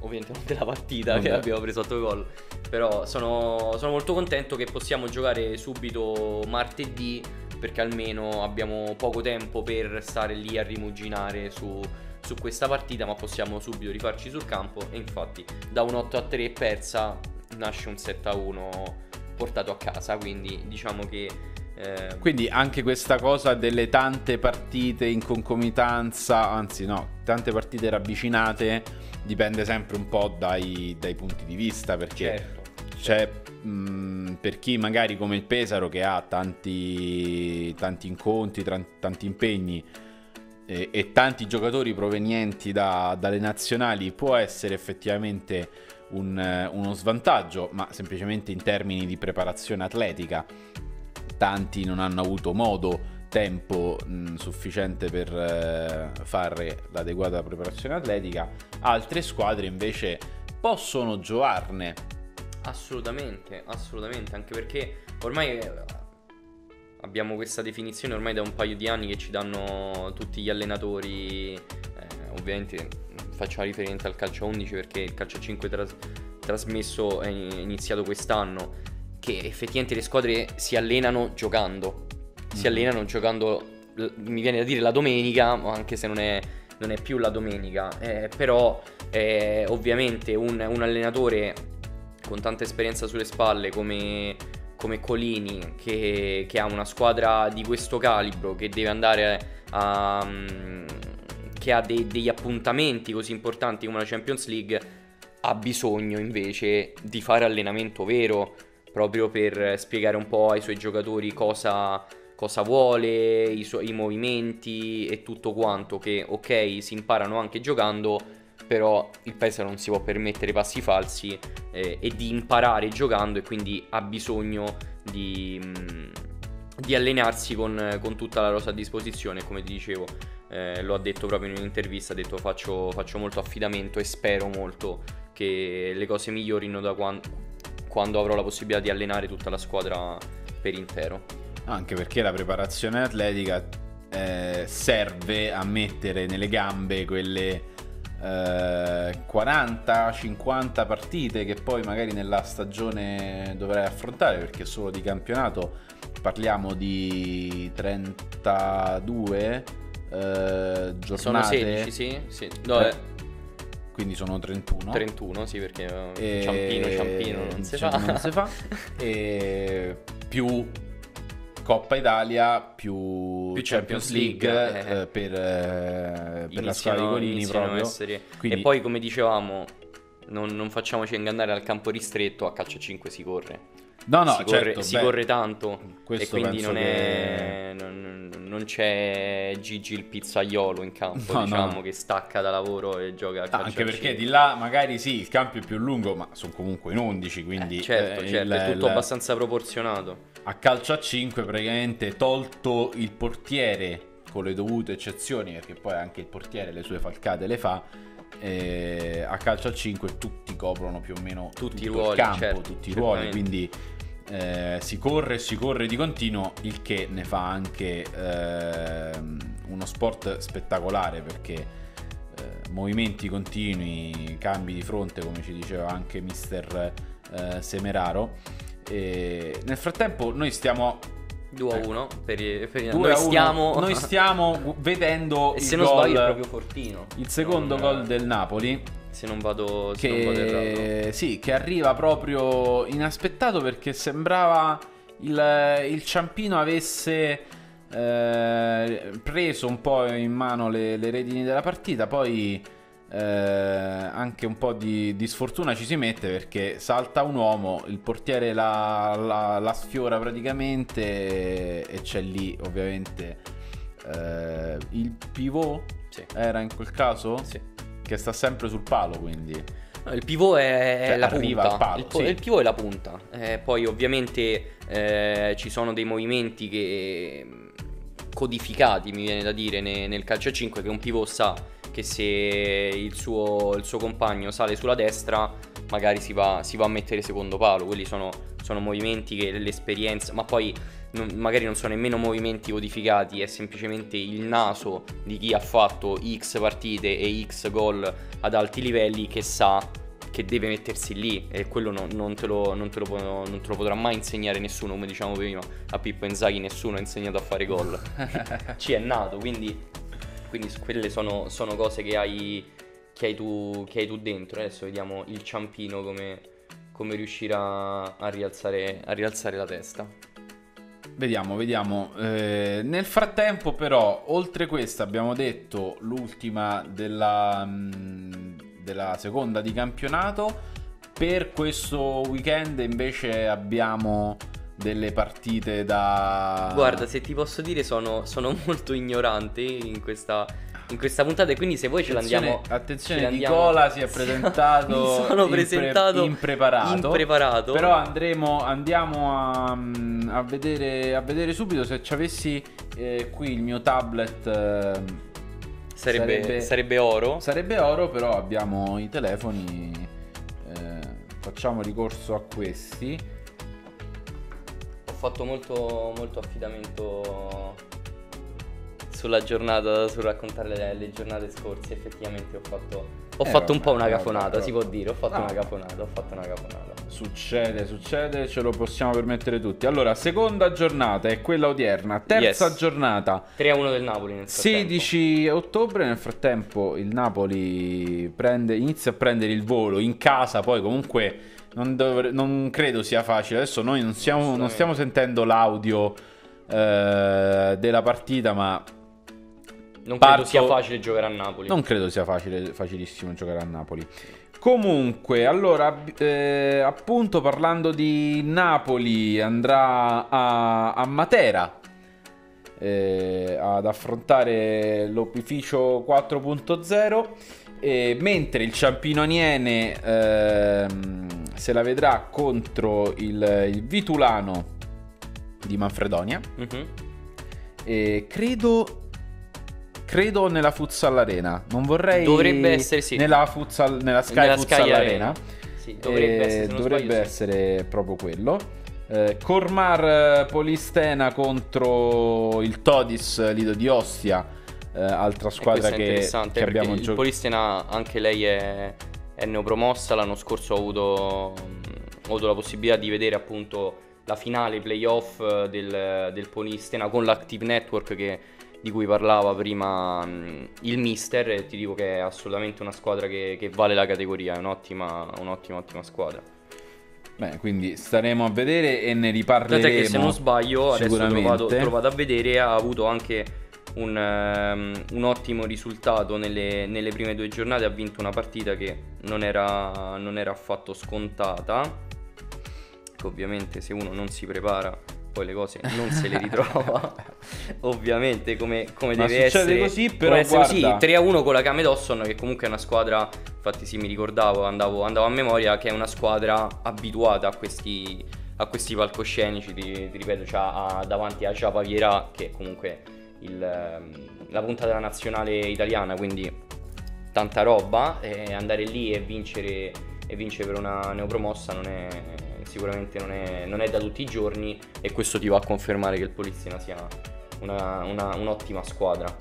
ovviamente non della partita Vabbè. che abbiamo preso 8 gol, però sono, sono molto contento che possiamo giocare subito martedì perché almeno abbiamo poco tempo per stare lì a rimuginare su, su questa partita, ma possiamo subito rifarci sul campo e infatti da un 8 a 3 persa nasce un 7 a 1 portato a casa, quindi diciamo che eh, Quindi anche questa cosa delle tante partite in concomitanza, anzi no, tante partite ravvicinate, dipende sempre un po' dai, dai punti di vista, perché certo, c'è mh, per chi magari come il Pesaro che ha tanti, tanti incontri, tanti impegni e, e tanti giocatori provenienti da- dalle nazionali, può essere effettivamente un, eh, uno svantaggio, ma semplicemente in termini di preparazione atletica. Tanti non hanno avuto modo, tempo mh, sufficiente per eh, fare l'adeguata preparazione atletica. Altre squadre invece possono giovarne Assolutamente, assolutamente, anche perché ormai eh, abbiamo questa definizione ormai da un paio di anni che ci danno tutti gli allenatori, eh, ovviamente facciamo riferimento al calcio a 11 perché il calcio a 5 tras- trasmesso è iniziato quest'anno, che effettivamente le squadre si allenano giocando, si Mhm. allenano giocando, mi viene da dire la domenica, anche se non è, non è più la domenica, eh, però eh, ovviamente un, un allenatore con tanta esperienza sulle spalle come, come Colini, che, che ha una squadra di questo calibro, che deve andare a... mm, che ha dei- degli appuntamenti così importanti come la Champions League, ha bisogno invece di fare allenamento vero, proprio per spiegare un po' ai suoi giocatori cosa, cosa vuole, i, suoi- i movimenti e tutto quanto, che ok si imparano anche giocando, però il Pesaro non si può permettere passi falsi eh, e di imparare giocando e quindi ha bisogno di, mm, di allenarsi con, con tutta la rosa a disposizione, come ti dicevo. Eh, lo ha detto proprio in un'intervista, ha detto faccio, faccio molto affidamento e spero molto che le cose migliorino da quan- quando avrò la possibilità di allenare tutta la squadra per intero. Anche perché la preparazione atletica eh, serve a mettere nelle gambe quelle eh, 40-50 partite che poi magari nella stagione dovrai affrontare perché solo di campionato parliamo di 32 eh, giornate. Sono 16, sì? sì. No, Tre- eh, Quindi sono 31. 31, sì, perché E- eh, Ciampino, Ciampino non si fa. non si fa. *laughs* E più Coppa Italia più, Più Champions Champions League, League, eh. eh, per, eh, per la squadra di a proprio. essere- Quindi- E poi, come dicevamo, non, non facciamoci ingannare al campo ristretto, a calcio a 5 si corre. No, no, si, corre, certo, si beh, corre tanto. E quindi non, che- è, non, non c'è Gigi il pizzaiolo in campo, No, no. diciamo, che stacca da lavoro e gioca a Ah, calcio anche a perché 5. di là magari sì, il campo è più lungo, ma sono comunque in 11, quindi Eh, certo, eh, certo, il- è tutto il- abbastanza proporzionato. a calcio a 5 praticamente tolto il portiere con le dovute eccezioni perché poi anche il portiere le sue falcate le fa eh, a calcio a 5 tutti coprono più o meno Tutti i tutto ruoli, il campo certo, tutti i ruoli quindi eh, si corre e si corre di continuo il che ne fa anche ehm, uno sport spettacolare perché eh, movimenti continui cambi di fronte come ci diceva anche mister eh, Semeraro. E nel frattempo noi stiamo 2 a Ecco. 1 per, per i- 2 noi a 1. stiamo *laughs* Noi stiamo vedendo e il se non gol- sbaglio è proprio Fortino. il secondo Non- gol del Napoli Se non vado, se non vado errato. che, sì, che arriva proprio inaspettato perché sembrava il, il Ciampino avesse eh, preso un po' in mano le, le redini della partita, poi eh, anche un po' di, di sfortuna ci si mette perché salta un uomo, il portiere la, la- la sfiora praticamente e c'è lì ovviamente eh, il pivot Sì. era in quel caso Sì. che sta sempre sul palo quindi Il pivot è Cioè, la punta. al palo, il, po- sì. il pivot è la punta. Eh, poi ovviamente eh, ci sono dei movimenti che codificati, mi viene da dire, ne- nel calcio a 5 che un pivot sa che se il suo, il suo compagno sale sulla destra magari si va, si va a mettere secondo palo, quelli sono, sono movimenti che l'esperienza, ma poi non, magari non sono nemmeno movimenti codificati, è semplicemente il naso di chi ha fatto X partite e X gol ad alti livelli che sa che deve mettersi lì. E quello no, non, te lo, non, te lo, non, te lo, potrà mai insegnare nessuno, come diciamo prima, a Pippo Inzaghi nessuno ha insegnato a fare gol, *laughs* ci è nato, quindi, quindi quelle sono, sono cose che hai, che, hai tu, che hai, tu, dentro, adesso vediamo il ciampino come, come riuscirà a rialzare, a rialzare la testa. Vediamo, vediamo. Eh, nel frattempo, però, oltre questa, abbiamo detto l'ultima della, mh, della seconda di campionato. Per questo weekend invece abbiamo delle partite da... Guarda, se ti posso dire sono, sono *laughs* molto ignorante in questa, in questa puntata e quindi se voi ce l'andiamo... Attenzione, ce Nicola si è *laughs* presentato... sono presentato impreparato, impreparato. Però andremo, andiamo a, a, vedere, a vedere subito se ci avessi eh, qui il mio tablet... Eh, Sarebbe, sarebbe, sarebbe, oro. Sarebbe oro, però abbiamo i telefoni. Eh, facciamo ricorso a questi. Ho fatto molto, molto affidamento sulla giornata, sul raccontare le, le giornate scorse. Effettivamente ho fatto ho eh, fatto un po' una cafonata, vabbè, si può dire, ho fatto no. una cafonata, ho fatto una cafonata. Succede, succede, ce lo possiamo permettere tutti. Allora, seconda giornata è quella odierna, terza yes. giornata. 3-1 del Napoli nel frattempo. 16 ottobre, nel frattempo il Napoli prende, inizia a prendere il volo in casa, poi comunque non, dovre, non credo sia facile. Adesso noi non, siamo, non stiamo sentendo l'audio eh, della partita, ma non credo sia facile giocare a Napoli. Non credo sia facile, facilissimo giocare a Napoli. Comunque, allora, eh, appunto parlando di Napoli, andrà a, a Matera eh, ad affrontare l'opificio 4.0, eh, mentre il Ciampino Aniene ehm, se la vedrà contro il, il Vitulano di Manfredonia. Mm-hmm. credo credo nella Futsal Arena. Non vorrei. Dovrebbe essere sì. Nella, futsal, nella Sky nella Futsal Sky Arena. Arena. Sì, dovrebbe, essere, dovrebbe sbaglio, essere proprio quello. Eh, Cormar eh, Polistena contro il Todis Lido di Ostia, eh, altra squadra che, che abbiamo giocato. Il Polistena anche lei è, è neopromossa. L'anno scorso ho avuto, ho avuto la possibilità di vedere appunto la finale playoff del, del Polistena con l'Active Network che di cui parlava prima um, il mister e ti dico che è assolutamente una squadra che, che vale la categoria, è un'ottima, un'ottima, ottima squadra. Beh, quindi staremo a vedere e ne riparleremo. Tant'è che se non sbaglio, adesso lo vado a vedere, ha avuto anche un, um, un ottimo risultato nelle, nelle, prime due giornate, ha vinto una partita che non era, non era affatto scontata, che ovviamente se uno non si prepara poi le cose non se le ritrova. *laughs* Ovviamente come, come deve essere così però essere così 3-1 con la Kame Dawson che comunque è una squadra infatti sì mi ricordavo andavo, andavo a memoria che è una squadra abituata a questi, a questi palcoscenici ti, ti ripeto c'ha davanti a Gia Paviera che comunque il, la punta della nazionale italiana quindi tanta roba e andare lì e vincere, e vincere per una neopromossa non è sicuramente non è, non è, da tutti i giorni e questo ti va a confermare che il Polizia sia una, una, un'ottima squadra.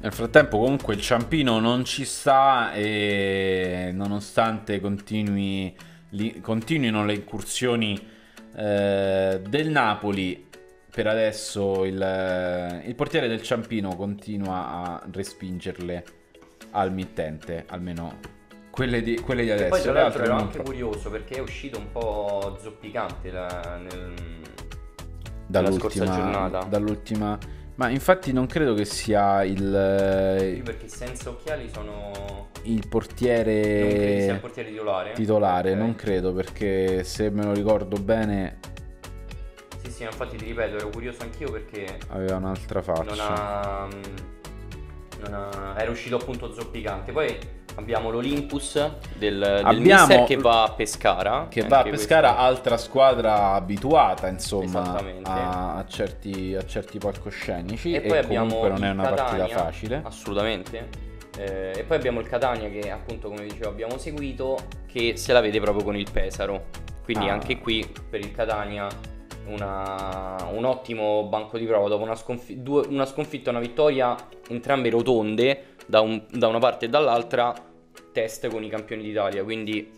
Nel frattempo comunque il Ciampino non ci sta e nonostante continui, li, continuino le incursioni eh, del Napoli, per adesso il, il portiere del Ciampino continua a respingerle al mittente, almeno quelle di, quelle di adesso. E poi tra l'altro ero anche curioso perché è uscito un po' zoppicante la, nel, dall'ultima giornata. Dall'ultima... Ma infatti non credo che sia il... Sì, perché senza occhiali sono... Il portiere... Non credi sia il portiere titolare? Titolare, okay. non credo perché se me lo ricordo bene... Sì, infatti ti ripeto, ero curioso anch'io perché... Aveva un'altra faccia. Non ha... Non ha... Era uscito appunto zoppicante. Poi Abbiamo l'Olympus del, del Abbiamo che va a Pescara. Che va a Pescara, questo... altra squadra abituata insomma a, a, certi, a certi palcoscenici. E, e poi abbiamo non è una Catania, partita facile. Assolutamente. Eh, e poi abbiamo il Catania che appunto come dicevo abbiamo seguito che se la vede proprio con il Pesaro. Quindi Ah. anche qui per il Catania una- un ottimo banco di prova dopo una, sconfi- due- una sconfitta e una vittoria, entrambe rotonde da, un- da una parte e dall'altra, test con i campioni d'Italia. Quindi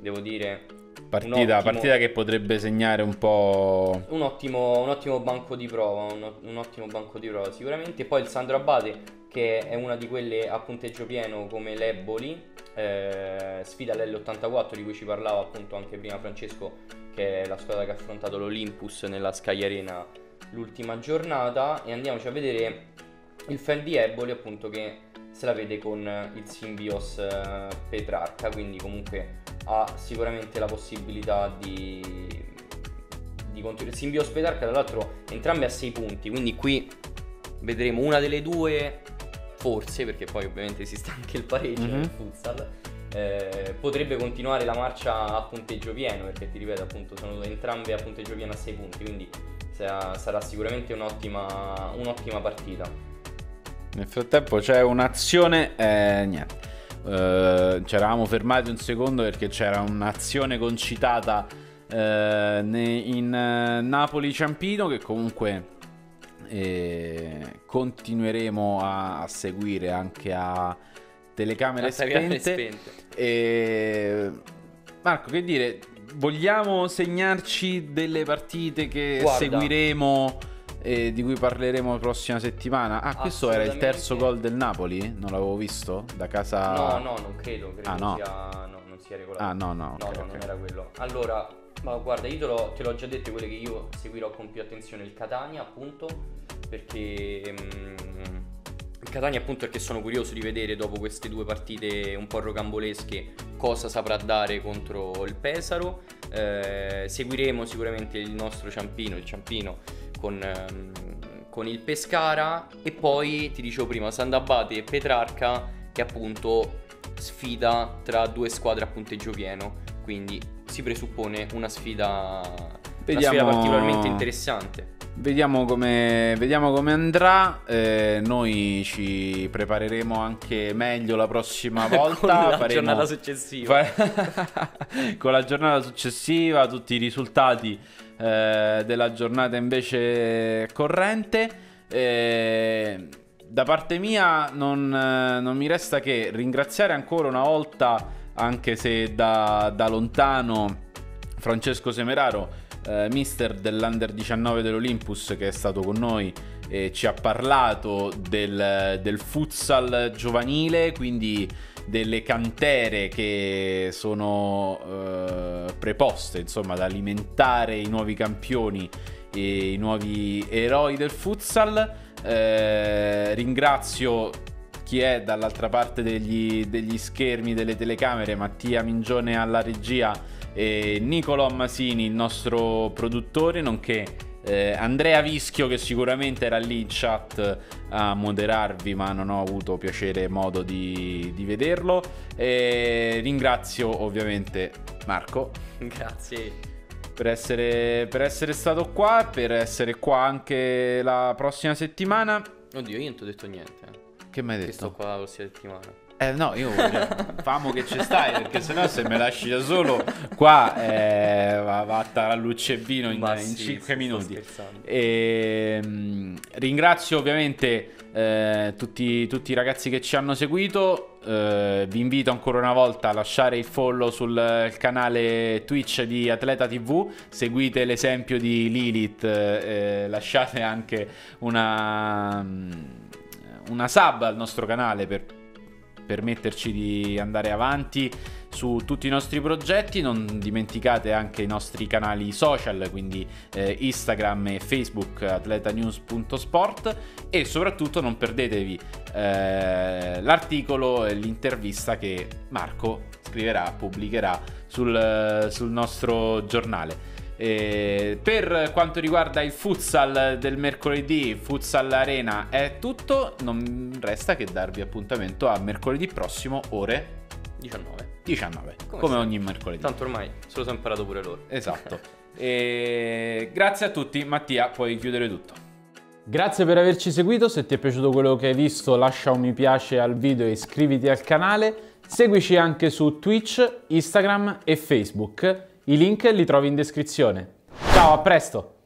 devo dire Partita, ottimo- partita che potrebbe segnare un po'... un ottimo, un ottimo banco di prova, un, un ottimo banco di prova sicuramente. Poi il Sandro Abate che è una di quelle a punteggio pieno come l'Eboli, eh, sfida l'L84 di cui ci parlava appunto anche prima Francesco, che è la squadra che ha affrontato l'Olympus nella Sky Arena l'ultima giornata e andiamoci a vedere il fan di Eboli appunto che se la vede con il Symbios eh, Petrarca, quindi comunque ha sicuramente la possibilità di, di continuare. Symbios Petrarca tra l'altro entrambe a 6 punti, quindi qui vedremo una delle due, forse perché poi ovviamente esiste anche il pareggio Mhm. nel futsal. eh, potrebbe continuare la marcia a punteggio pieno perché ti ripeto appunto sono entrambe a punteggio pieno a 6 punti quindi sarà, sarà sicuramente un'ottima, un'ottima partita Nel frattempo c'è un'azione... Eh, niente. Eh, ci eravamo fermati un secondo perché c'era un'azione concitata eh, in eh, Napoli-Ciampino che comunque eh, continueremo a, seguire anche a telecamere A spente. spente. E... Marco, che dire, vogliamo segnarci delle partite che Guarda. seguiremo e di cui parleremo la prossima settimana? Ah, questo era il terzo gol del Napoli? Non l'avevo visto? Da casa... no no non credo credo Ah, no. sia, no, non sia regolare Ah, no, no. No, ok, no, ok. non era quello. Allora, ma guarda, io te l'ho, te l'ho già detto, quelle che io seguirò con più attenzione il Catania, appunto, perché mm, il Catania, appunto, perché sono curioso di vedere dopo queste due partite un po' rocambolesche cosa saprà dare contro il Pesaro. Eh, seguiremo sicuramente il nostro Ciampino, il Ciampino con, ehm, con il Pescara e poi ti dicevo prima Sandabate e Petrarca che appunto sfida tra due squadre a punteggio pieno quindi si presuppone una sfida, una Vediamo- sfida particolarmente interessante Vediamo come, vediamo come andrà. Eh, noi ci prepareremo anche meglio la prossima *laughs* volta. con la Faremo- giornata successiva *laughs* con la giornata successiva, tutti i risultati eh, della giornata invece corrente. Eh, da parte mia non, non mi resta che ringraziare ancora una volta, anche se da, da lontano, Francesco Semeraro, eh, mister dell'Under 19 dell'Olympus, che è stato con noi e ci ha parlato del, del futsal giovanile, quindi delle cantere che sono eh, preposte insomma ad alimentare i nuovi campioni e i nuovi eroi del futsal. Eh, ringrazio chi è dall'altra parte degli, degli schermi, delle telecamere, Mattia Mingione alla regia e Nicolò Masini, il nostro produttore, nonché eh, Andrea Vischio che sicuramente era lì in chat a moderarvi ma non ho avuto piacere e modo di, di vederlo. E ringrazio ovviamente Marco. Grazie. Per essere, per essere stato qua per essere qua anche la prossima settimana. Oddio io non ti ho detto niente eh. Che mi hai detto? sto qua la prossima settimana Eh no, io *laughs* famo che ci stai, perché sennò se me lasci da solo qua eh, va, va a tarallucce vino in, in sì, 5 sto minuti. E, mm, ringrazio ovviamente eh, tutti, tutti i ragazzi che ci hanno seguito. Eh, vi invito ancora una volta a lasciare il follow sul eh, canale Twitch di Atleta TV. Seguite l'esempio di Lilith, eh, lasciate anche una, mm, una sub al nostro canale per permetterci di andare avanti su tutti i nostri progetti. Non dimenticate anche i nostri canali social, quindi eh, Instagram e Facebook atletanews.sport e soprattutto non perdetevi eh, l'articolo e l'intervista che Marco scriverà, pubblicherà sul, sul nostro giornale. E per quanto riguarda il futsal del mercoledì, Futsal Arena è tutto, non resta che darvi appuntamento a mercoledì prossimo ore 19 19, come, Come ogni mercoledì. tanto ormai se lo sono imparato pure loro Esatto. *laughs* e grazie a tutti, Mattia, puoi chiudere tutto. Grazie per averci seguito, se ti è piaciuto quello che hai visto lascia un mi piace al video e iscriviti al canale. Seguici anche su Twitch, Instagram e Facebook. I link li trovi in descrizione. Ciao, a presto!